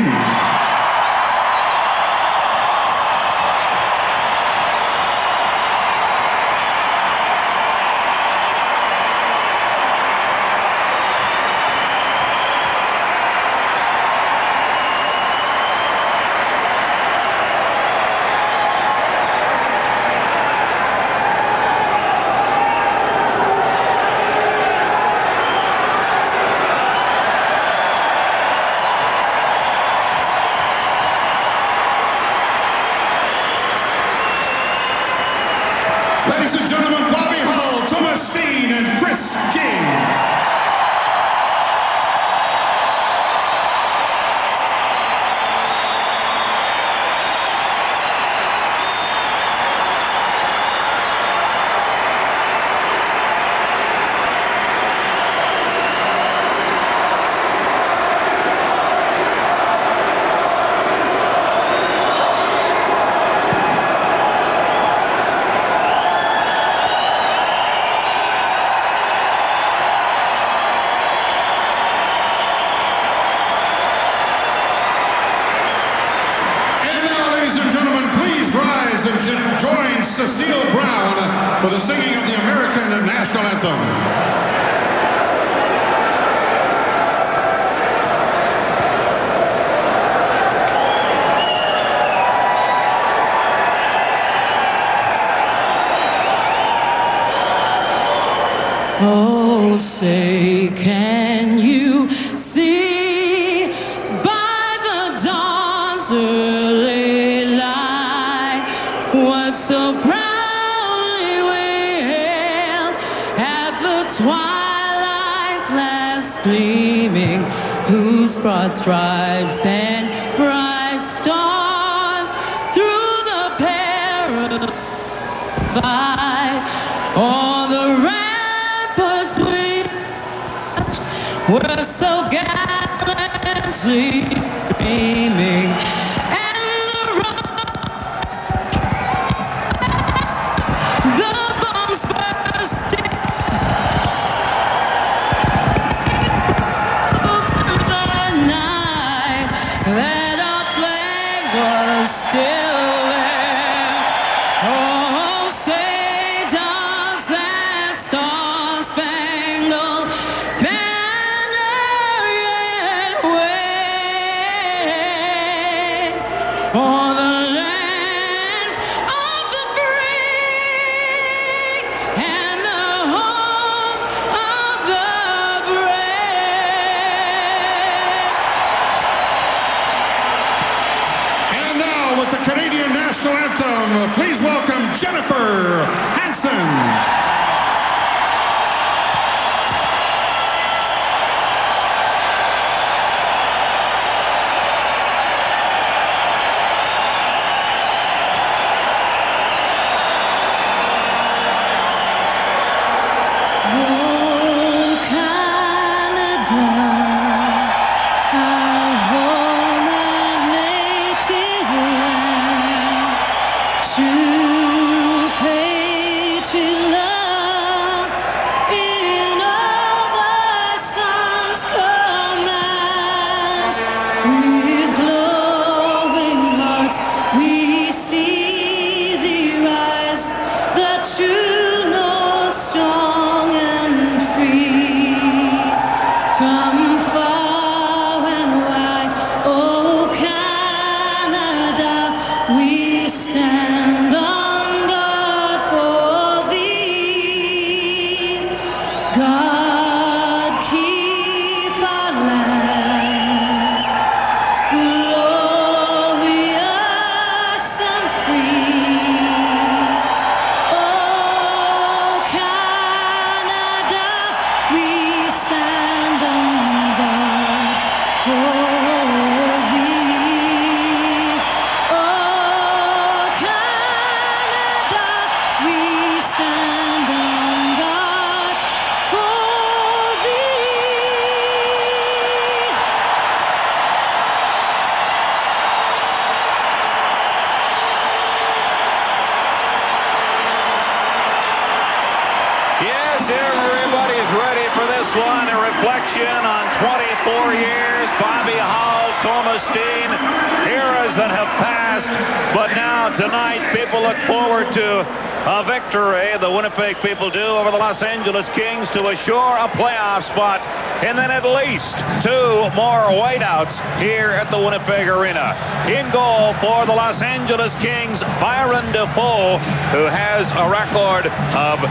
People do over the Los Angeles Kings to assure a playoff spot. And then at least two more whiteouts here at the Winnipeg Arena. In goal for the Los Angeles Kings, Byron Dafoe, who has a record of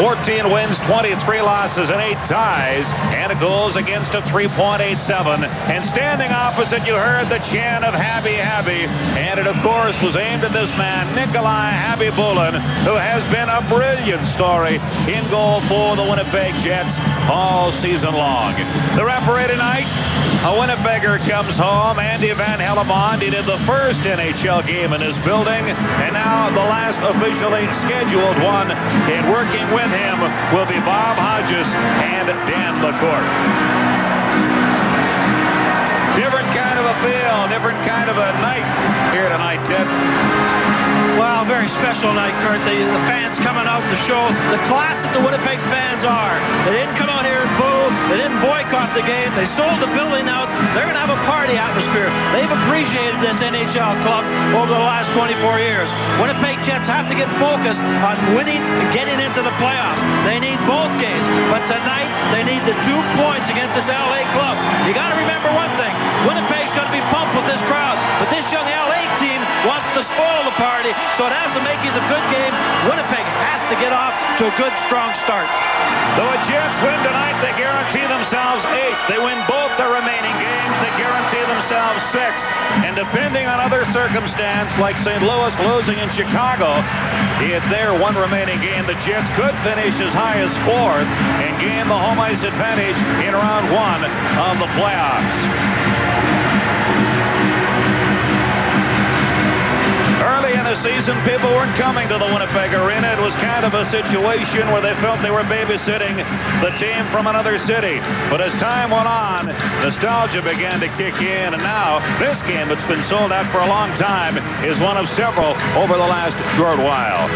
14 wins, 23 losses, and 8 ties, and a goals against a 3.87. And standing opposite, you heard the chant of Happy Happy, and it, of course, was aimed at this man, Nikolai Khabibulin, who has been a brilliant story in goal for the Winnipeg Jets all season long. The referee tonight, a Winnipegger comes home, Andy Van Hellemond. He did the first NHL game in his building, and now the last officially scheduled one. And working with him will be Bob Hodges and Dan LaCourte. Different kind of a feel, different kind of a night here tonight, Ted. Well, very special night, Kurt. The, the fans coming out to show the class that the Winnipeg fans are. They didn't come out here They didn't boycott the game. They sold the building out. They're going to have a party atmosphere. They've appreciated this NHL club over the last 24 years. Winnipeg Jets have to get focused on winning and getting into the playoffs. They need both games. But tonight, they need the two points against this LA club. You got to remember one thing. Winnipeg's going to be pumped with this crowd. But this young LA team wants to spoil the party, so it has to make a good game. Winnipeg has to get off to a good, strong start. Though a Jets win tonight, they guarantee themselves eight. They win both the remaining games, they guarantee themselves six. And depending on other circumstance, like St. Louis losing in Chicago, if their one remaining game, the Jets could finish as high as fourth and gain the home ice advantage in round one of the playoffs. Season, people weren't coming to the Winnipeg Arena. It was kind of a situation where they felt they were babysitting the team from another city. But as time went on, nostalgia began to kick in, and now this game that's been sold out for a long time is one of several over the last short while.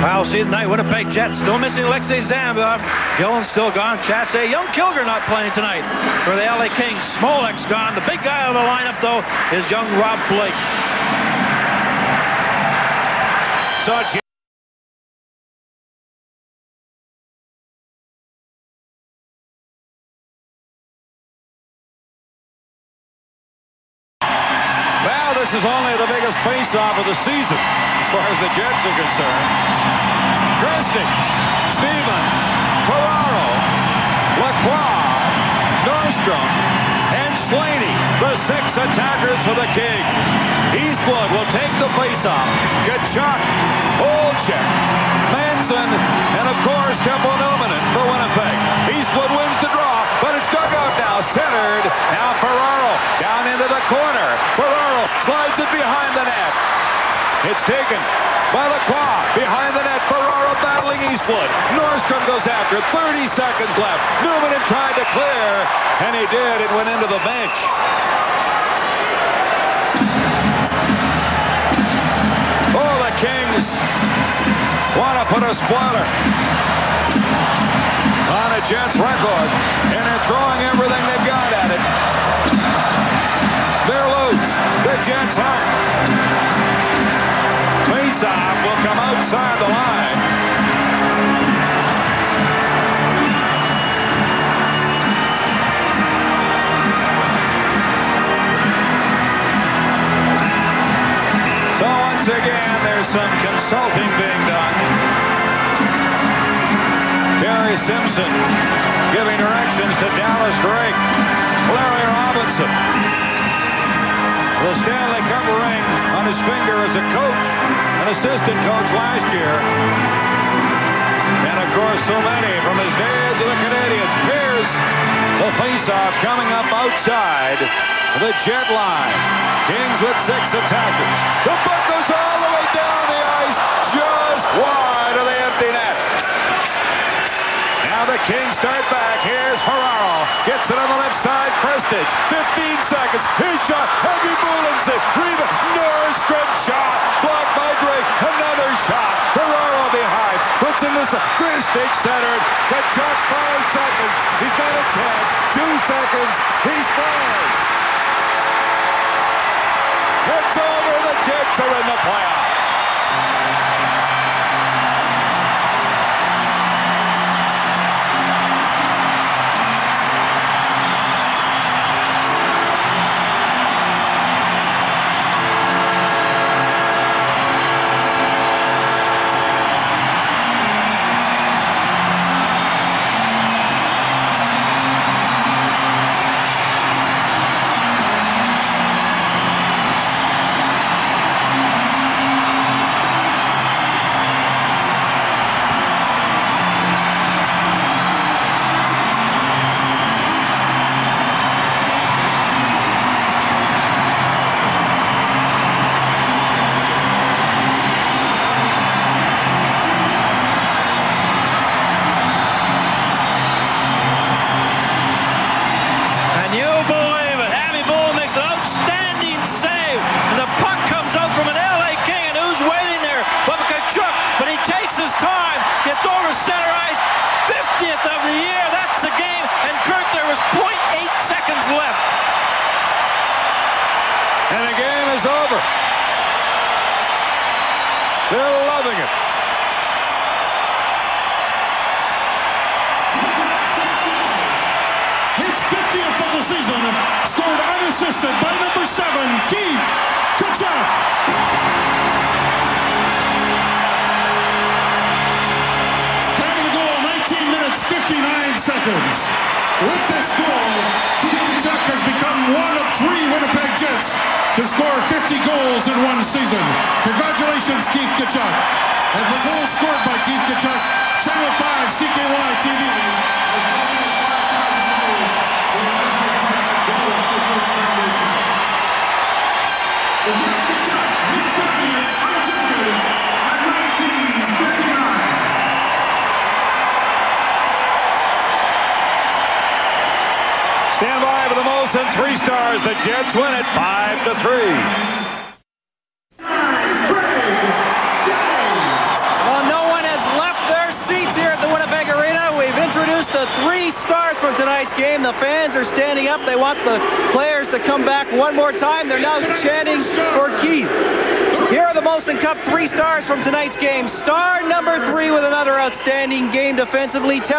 Well, see tonight, Winnipeg Jets still missing Alexei Zhamnov. Gillen's still gone. Chassé, Young Kilger not playing tonight for the LA Kings. Smolek's gone. The big guy of the lineup, though, is young Rob Blake. It's Well, this is only the biggest face-off of the season as far as the Jets are concerned. Khristich, Stevens, Ferraro, Lacroix, Nordstrom, and Slaney, the six attackers for the Kings. Eastwood will take the faceoff. Tkachuk, Olczyk, Manson, and of course Teppo Numminen for Winnipeg. Eastwood wins the draw, but it's dug out now, centered. Now Ferraro down into the corner. Ferraro slides it behind the net. It's taken by Lacroix behind the net. Ferraro battling Eastwood. Nordstrom goes after 30 seconds left. Numminen tried to clear, and he did. It went into the bench. Want to put a spoiler on a Jets record, and they're throwing everything they've got at it. They're loose. The Jets aren't. Faceoff will come outside the line. So once again, there's some consulting Terry Simpson giving directions to Dallas Drake. Larry Robinson. The Stanley Cup ring on his finger as a coach, an assistant coach last year. And of course, so many from his days of the Canadiens. Here's the faceoff coming up outside the jet line. Kings with six attackers. The puck goes all the way down the ice, just wide of the empty net. Now the Kings start back. Here's Ferraro. Gets it on the left side. Prestige. 15 seconds. His shot. Huggy Bulinson. Rebound. Nordstrom shot. Blocked by Drake. Another shot. Ferraro behind. Puts in this. Prestige centered. Tkachuk five seconds. He's got a chance. Two seconds. He scores. It's over. The Jets are in the playoffs.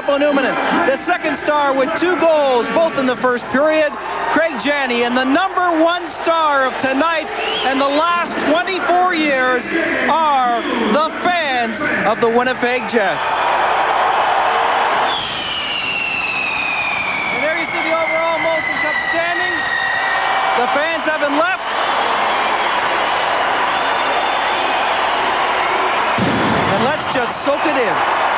The second star with two goals, both in the first period. Craig Janney and the number one star of tonight and the last 24 years are the fans of the Winnipeg Jets. And there you see the overall Molson Cup standings. The fans haven't left. And let's just soak it in.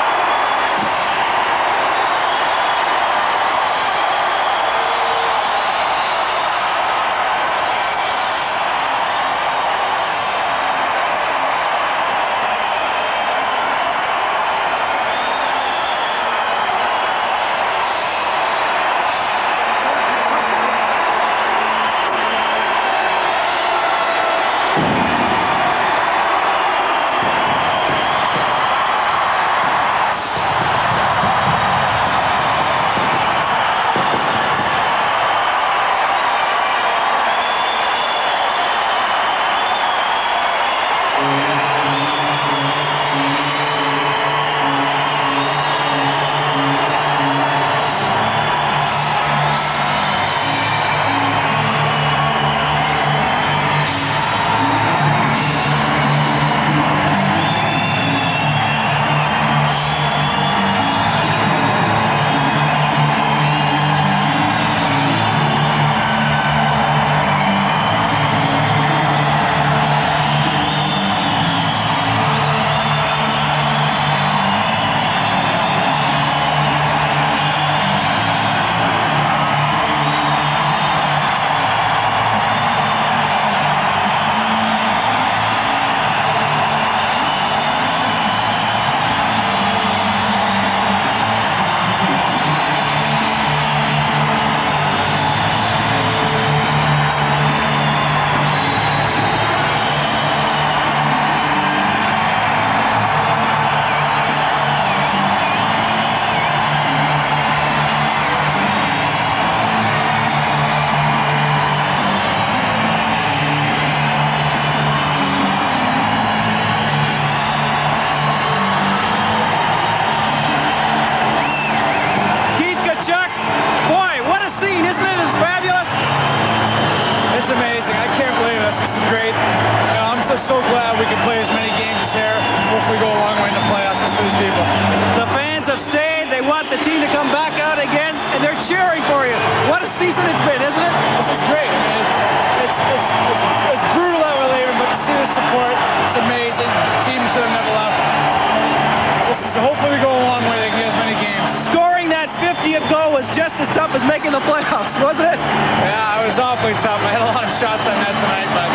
Tough as making the playoffs, wasn't it? Yeah, it was awfully tough. I had a lot of shots on that tonight, but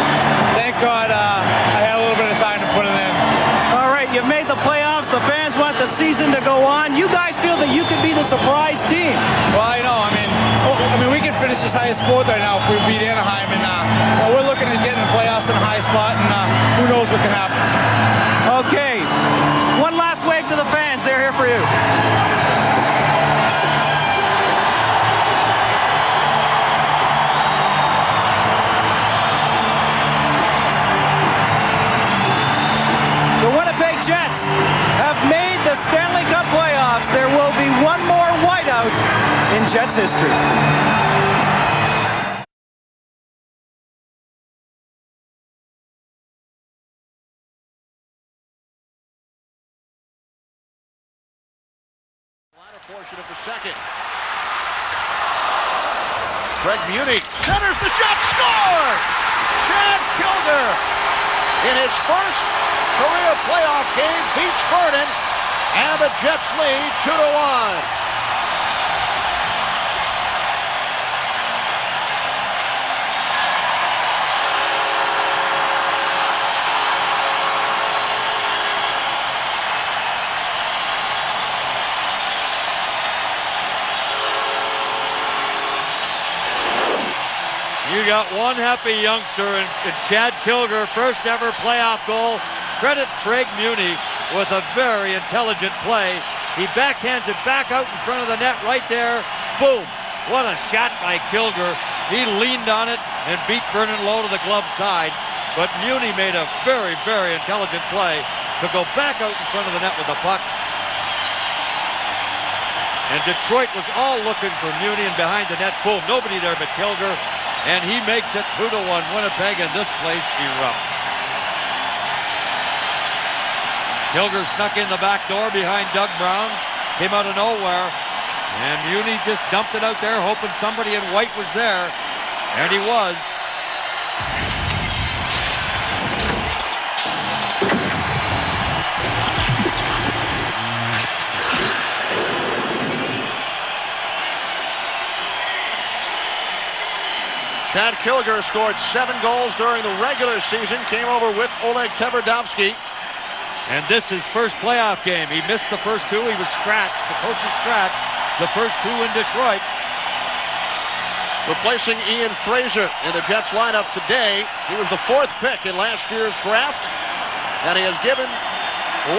thank God uh, I had a little bit of time to put it in. All right, you've made the playoffs. The fans want the season to go on. You guys feel that you could be the surprise team. Well, I know. I mean, I mean, we could finish as high as fourth right now if we beat Anaheim, and uh, well, we're looking at getting the playoffs in a high spot, and uh, who knows what can happen. Okay. One last wave to the fans. They're here for you. Jets history. portion of the second. Craig Muni centers the shot, score! Chad Kilger in his first career playoff game beats Vernon, and the Jets lead 2 to 1. We got one happy youngster and, and Chad Kilger, first ever playoff goal. Credit Craig Muni with a very intelligent play. He backhands it back out in front of the net right there. Boom. What a shot by Kilger. He leaned on it and beat Vernon Lowe to the glove side. But Muni made a very, very intelligent play to go back out in front of the net with the puck. And Detroit was all looking for Muni and behind the net. Boom. Nobody there but Kilger. And he makes it two to one Winnipeg, and this place erupts. Kilger snuck in the back door behind Doug Brown, came out of nowhere, and Muni just dumped it out there, hoping somebody in white was there, and he was. Chad Kilger scored seven goals during the regular season, came over with Oleg Tverdovsky. And this is first playoff game. He missed the first two. He was scratched. The coach is scratched. The first two in Detroit. Replacing Ian Fraser in the Jets lineup today. He was the fourth pick in last year's draft. And he has given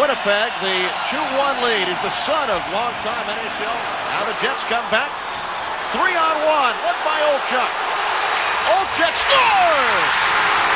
Winnipeg the 2-1 lead. He's the son of longtime NHL. Now the Jets come back. Three on one. One by Olczyk. Olczyk scores!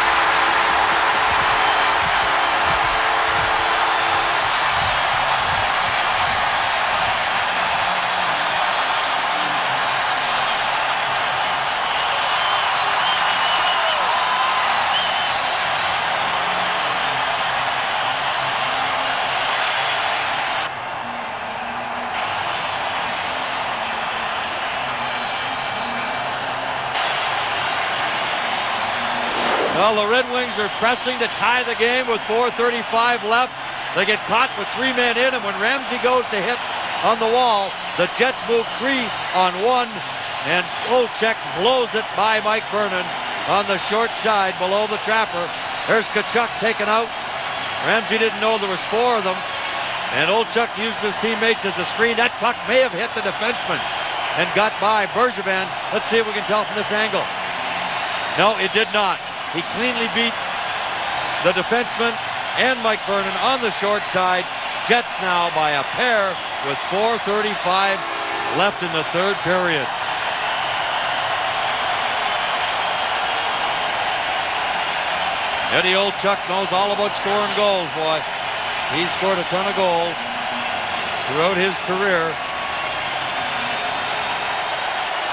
Well, the Red Wings are pressing to tie the game with 4.35 left. They get caught with three men in, and when Ramsey goes to hit on the wall, the Jets move three on one, and Olczyk blows it by Mike Vernon on the short side below the trapper. There's Tkachuk taken out. Ramsey didn't know there was four of them, and Olczyk used his teammates as a screen. That puck may have hit the defenseman and got by Bergevin. Let's see if we can tell from this angle. No, it did not. He cleanly beat the defenseman and Mike Vernon on the short side. Jets now by a pair with 4.35 left in the third period. Eddie Olczyk knows all about scoring goals, boy. He scored a ton of goals throughout his career.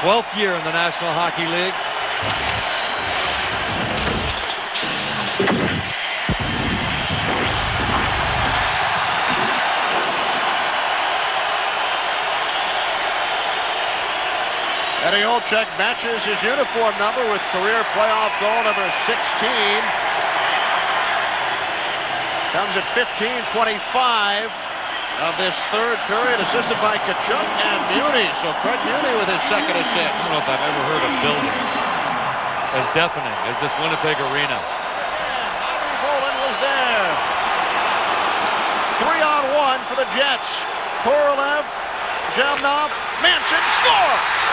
12th year in the National Hockey League. Eddie Olczyk matches his uniform number with career playoff goal number 16. Comes at 15-25 of this third period, assisted by Tkachuk and Muni. So Craig Muni with his second assist. I don't know if I've ever heard a building as deafening as this Winnipeg Arena. Was there. Three on one for the Jets. Korolev, Zhamnov, Manson, score!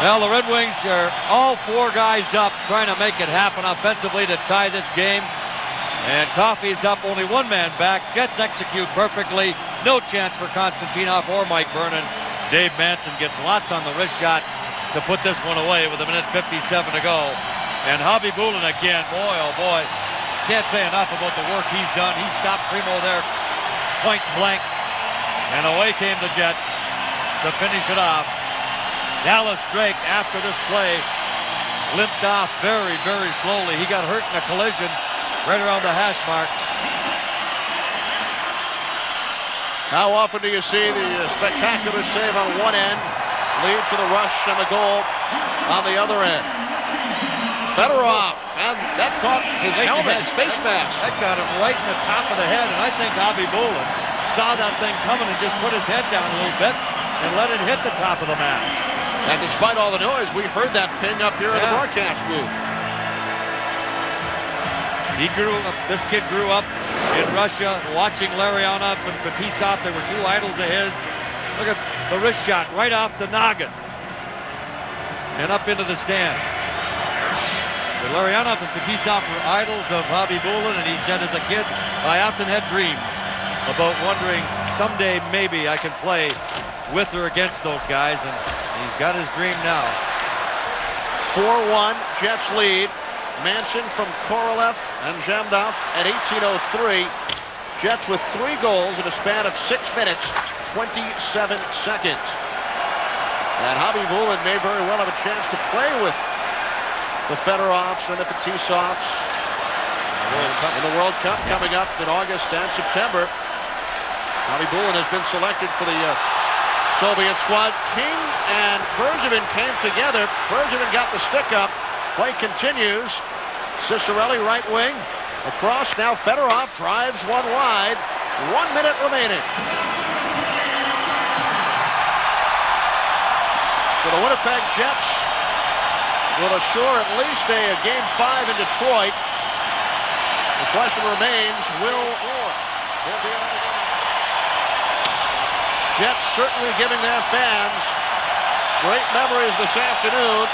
Well, the Red Wings are all four guys up trying to make it happen offensively to tie this game. And Coffey's up, only one man back. Jets execute perfectly. No chance for Konstantinov or Mike Vernon. Dave Manson gets lots on the wrist shot to put this one away with a minute 57 to go. And Khabibulin again, boy, oh boy. Can't say enough about the work he's done. He stopped Primeau there point blank. And away came the Jets to finish it off. Dallas Drake, after this play, limped off very, very slowly. He got hurt in a collision right around the hash marks. How often do you see the uh, spectacular save on one end lead to the rush and the goal on the other end? Fedorov, and that caught his helmet, his face mask. That got him right in the top of the head, and I think Khabibulin saw that thing coming and just put his head down a little bit and let it hit the top of the mask. And despite all the noise, we heard that ping up here in the broadcast booth. He grew up, this kid grew up in Russia watching Larionov and Fetisov. They were two idols of his. Look at the wrist shot right off the noggin and up into the stands. But Larionov and Fetisov were idols of Khabibulin, and he said as a kid, I often had dreams about wondering someday maybe I can play with or against those guys, and he's got his dream now. 4-1, Jets lead. Manson from Korolev and Zhamnov at 18.03. Jets with three goals in a span of six minutes, 27 seconds. And Khabibulin may very well have a chance to play with the Fedorovs and the Fetisovs in the World Cup coming up in August and September. Khabibulin has been selected for the uh, Soviet squad. King and Bergevin came together. Bergevin got the stick up. Play continues. Ciccarelli right wing. Across now Fedorov drives one wide. One minute remaining. So the Winnipeg Jets will assure at least a, a game five in Detroit. The question remains, will will be? Jets certainly giving their fans great memories this afternoon.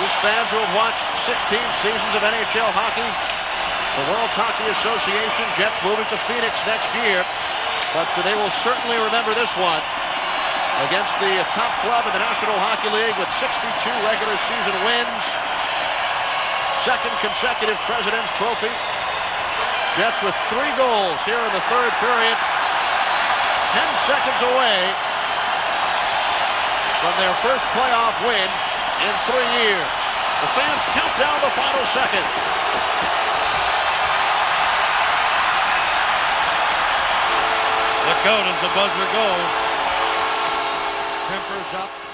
These fans who have watched 16 seasons of NHL hockey, the World Hockey Association, Jets moving to Phoenix next year, but they will certainly remember this one against the top club in the National Hockey League with 62 regular season wins. Second consecutive President's Trophy. Jets with three goals here in the third period. 10 seconds away from their first playoff win in three years. The fans count down the final seconds. Look out as the buzzer goes. Tempers up.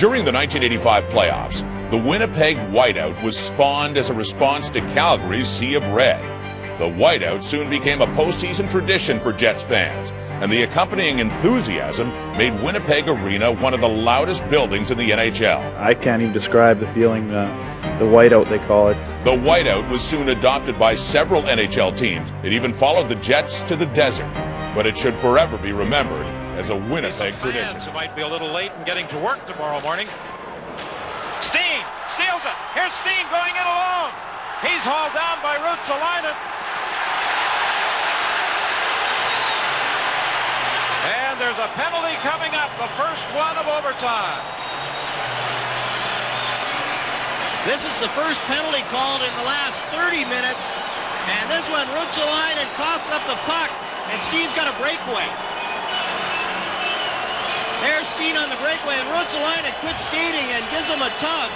During the 1985 playoffs, the Winnipeg Whiteout was spawned as a response to Calgary's Sea of Red. The Whiteout soon became a postseason tradition for Jets fans, and the accompanying enthusiasm made Winnipeg Arena one of the loudest buildings in the NHL. I can't even describe the feeling, uh, the whiteout they call it. The Whiteout was soon adopted by several NHL teams. It even followed the Jets to the desert, but it should forever be remembered as a Winnipeg tradition. Fans who might be a little late in getting to work tomorrow morning. Steen steals it. Here's Steen going in alone. He's hauled down by Ruotsalainen. And there's a penalty coming up, the first one of overtime. This is the first penalty called in the last 30 minutes. And this one, Ruotsalainen coughed up the puck, and Steen's got a breakaway. There's Steen on the breakaway, and Ruotsalainen quits skating and gives him a tug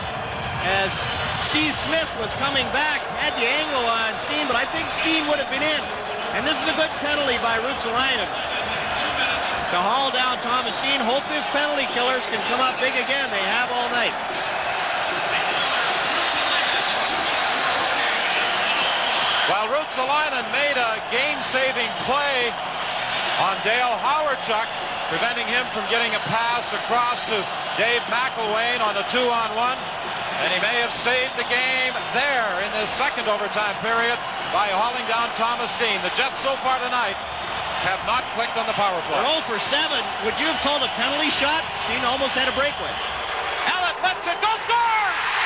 as Steve Smith was coming back, had the angle on Steen, but I think Steen would have been in. And this is a good penalty by Ruotsalainen to haul down Thomas Steen. Hope his penalty killers can come up big again. They have all night. While Ruotsalainen made a game-saving play on Dale Hawerchuk, preventing him from getting a pass across to Dave McLlwain on a two-on-one. And he may have saved the game there in this second overtime period by hauling down Thomas Steen. The Jets so far tonight have not clicked on the power play. They're 0 for 7. Would you have called a penalty shot? Steen almost had a breakaway. Allen lets it go score!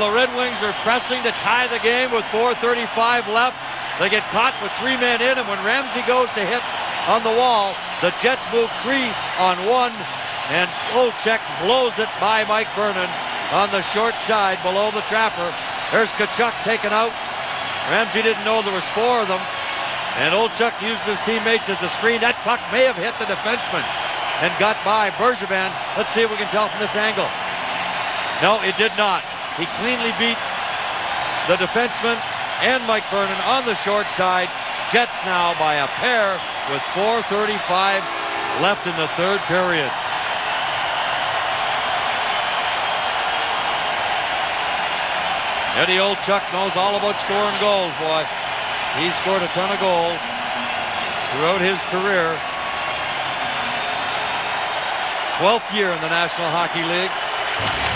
The Red Wings are pressing to tie the game with 4.35 left. They get caught with three men in, and when Ramsey goes to hit on the wall, the Jets move three on one, and Olczyk blows it by Mike Vernon on the short side below the trapper. There's Tkachuk taken out. Ramsey didn't know there was four of them, and Olczyk used his teammates as a screen. That puck may have hit the defenseman and got by Bergevin. Let's see if we can tell from this angle. No, it did not. He cleanly beat the defenseman and Mike Vernon on the short side. Jets now by a pair with 4.35 left in the third period. Eddie Olczyk knows all about scoring goals, boy. He scored a ton of goals throughout his career. 12th year in the National Hockey League.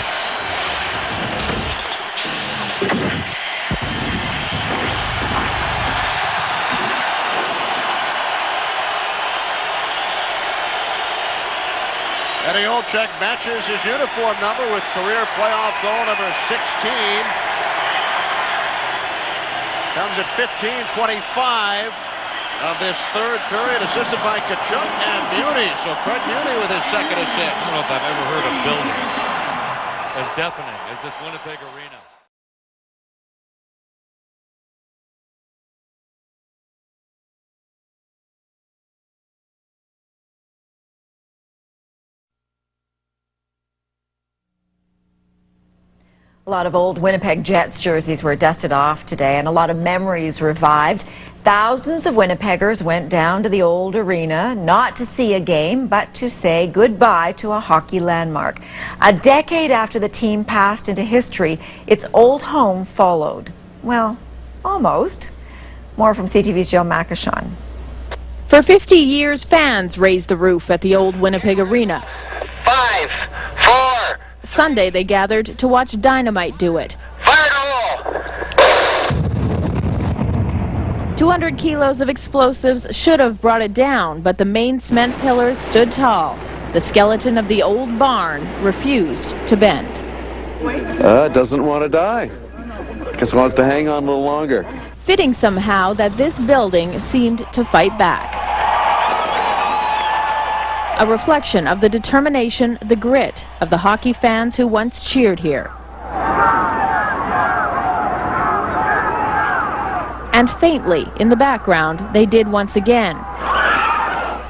Eddie Olczyk matches his uniform number with career playoff goal number 16. Comes at 15-25 of this third period, assisted by Tkachuk and Muni. So Craig Muni with his second assist. I don't know if I've ever heard a building as deafening as this Winnipeg Arena. A lot of old Winnipeg Jets jerseys were dusted off today and a lot of memories revived. Thousands of Winnipeggers went down to the old arena not to see a game but to say goodbye to a hockey landmark. A decade after the team passed into history, its old home followed. Well, almost. More from CTV's Jill Macyshon. For 50 years, fans raised the roof at the old Winnipeg Arena. Five, four. Sunday, they gathered to watch Dynamite do it. 200 kilos of explosives should have brought it down, but the main cement pillars stood tall. The skeleton of the old barn refused to bend. Uh, doesn't want to die. Guess wants to hang on a little longer. Fitting somehow that this building seemed to fight back. A reflection of the determination, the grit of the hockey fans who once cheered here. And faintly, in the background, they did once again.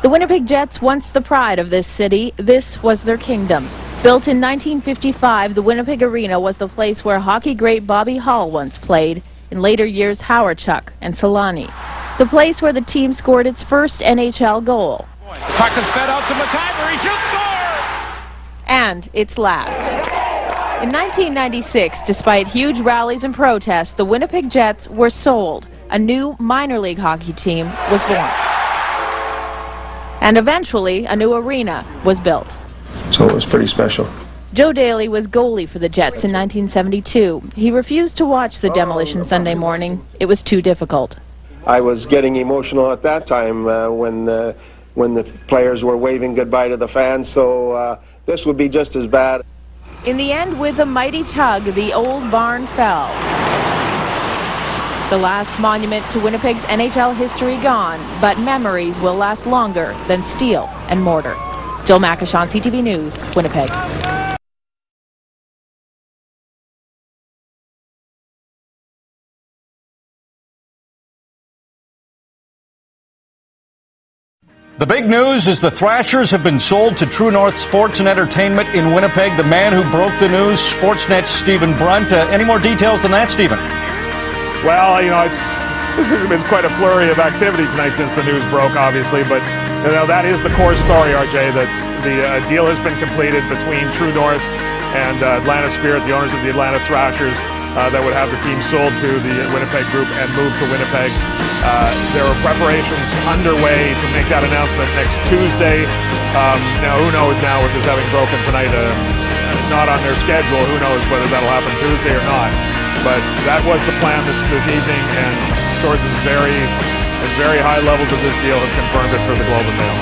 The Winnipeg Jets, once the pride of this city, this was their kingdom. Built in 1955, the Winnipeg Arena was the place where hockey great Bobby Hull once played. In later years Hawerchuk and Selanne. The place where the team scored its first NHL goal. Puck is fed out to McIver. He shoots score! and its last. In 1996, despite huge rallies and protests, the Winnipeg Jets were sold. A new minor league hockey team was born. And eventually, a new arena was built. So it was pretty special. Joe Daley was goalie for the Jets in 1972. He refused to watch the demolition Sunday morning. It was too difficult. I was getting emotional at that time uh, when uh, when the players were waving goodbye to the fans. So uh, this would be just as bad. In the end, with a mighty tug, the old barn fell. The last monument to Winnipeg's NHL history gone, but memories will last longer than steel and mortar. Jill Macyshon CTV News, Winnipeg. The big news is the Thrashers have been sold to True North Sports and Entertainment in Winnipeg. The man who broke the news, Sportsnet's Stephen Brunt. Uh, any more details than that, Stephen? Well, you know, it's this has been quite a flurry of activity tonight since the news broke, obviously. But you know, that is the core story, RJ. That the uh, deal has been completed between True North and uh, Atlanta Spirit, the owners of the Atlanta Thrashers, uh, that would have the team sold to the Winnipeg Group and moved to Winnipeg. Uh, there are preparations underway to make that announcement next Tuesday. Um, now, who knows now with this having broken tonight, uh, not on their schedule, who knows whether that'll happen Tuesday or not. But that was the plan this, this evening, and sources very at very high levels of this deal have confirmed it for the Globe and Mail.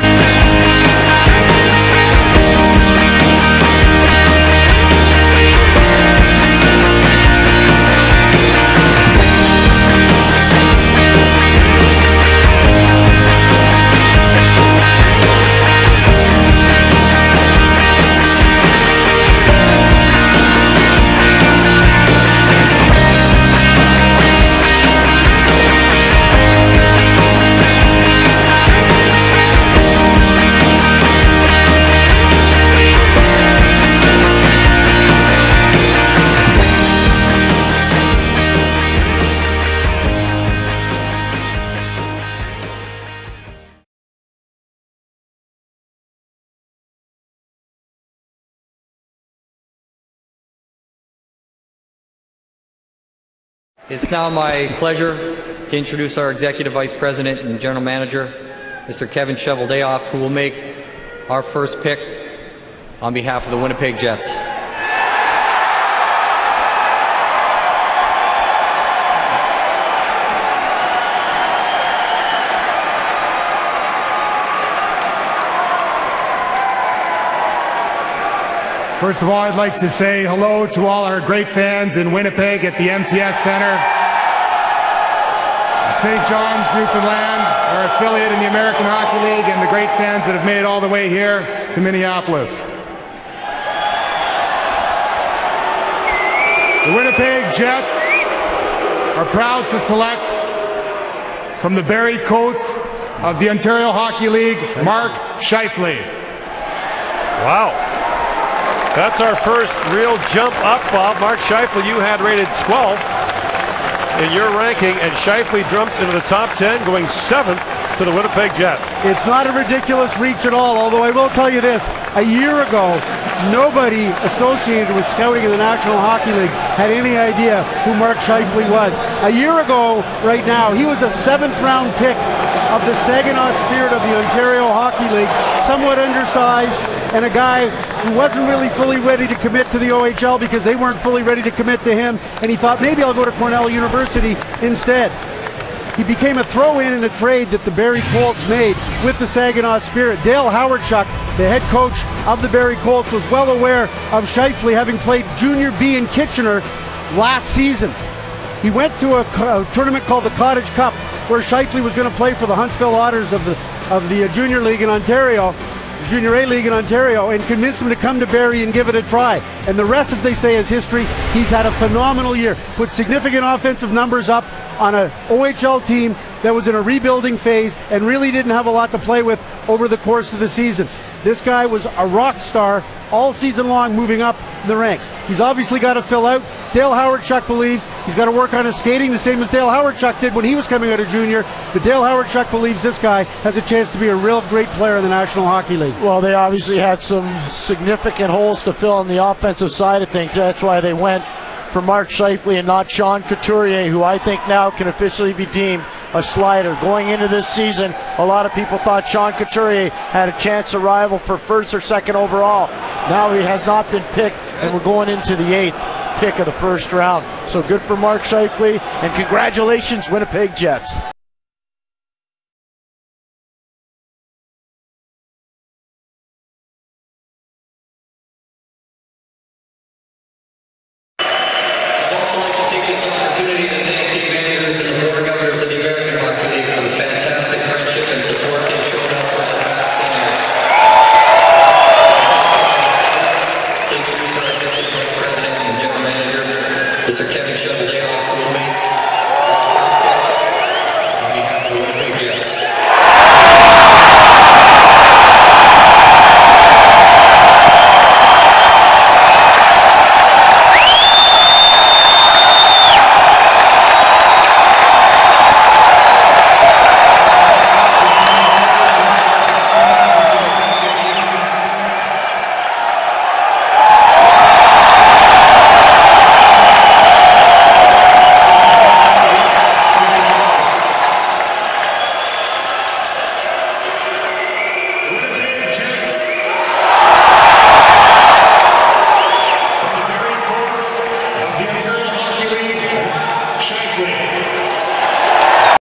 It's now my pleasure to introduce our Executive Vice President and General Manager, Mr. Kevin Cheveldayoff, who will make our first pick on behalf of the Winnipeg Jets. First of all, I'd like to say hello to all our great fans in Winnipeg at the MTS Center. St. John's, Newfoundland, our affiliate in the American Hockey League, and the great fans that have made all the way here to Minneapolis. The Winnipeg Jets are proud to select from the Barrie Colts of the Ontario Hockey League, Mark Scheifele. Wow. That's our first real jump up, Bob. Mark Scheifele, you had rated 12th in your ranking, and Scheifele jumps into the top 10, going seventh to the Winnipeg Jets. It's not a ridiculous reach at all, although I will tell you this. A year ago, nobody associated with scouting in the National Hockey League had any idea who Mark Scheifele was. A year ago, right now, he was a seventh round pick of the Saginaw Spirit of the Ontario Hockey League, somewhat undersized, and a guy who wasn't really fully ready to commit to the OHL because they weren't fully ready to commit to him, and he thought maybe I'll go to Cornell University instead. He became a throw-in in a trade that the Barrie Colts made with the Saginaw Spirit. Dale Hawerchuk, the head coach of the Barrie Colts, was well aware of Scheifele having played Junior B in Kitchener last season. He went to a, a tournament called the Cottage Cup, where Scheifele was going to play for the Huntsville Otters of the of the uh, Junior League in Ontario, Junior A League in Ontario, and convinced him to come to Barrie and give it a try. And the rest, as they say, is history. He's had a phenomenal year, put significant offensive numbers up on an OHL team that was in a rebuilding phase and really didn't have a lot to play with over the course of the season. This guy was a rock star all season long, moving up the ranks. He's obviously got to fill out Dale Hawerchuk believes he's got to work on his skating the same as Dale Hawerchuk did when he was coming out of junior. But Dale Hawerchuk believes this guy has a chance to be a real great player in the National Hockey League. Well, they obviously had some significant holes to fill on the offensive side of things. That's why they went for Mark Scheifele and not Sean Couturier, who I think now can officially be deemed a slider. Going into this season, a lot of people thought Sean Couturier had a chance to rival for first or second overall. Now he has not been picked, and we're going into the eighth pick of the first round. So good for Mark Scheifele, and congratulations, Winnipeg Jets.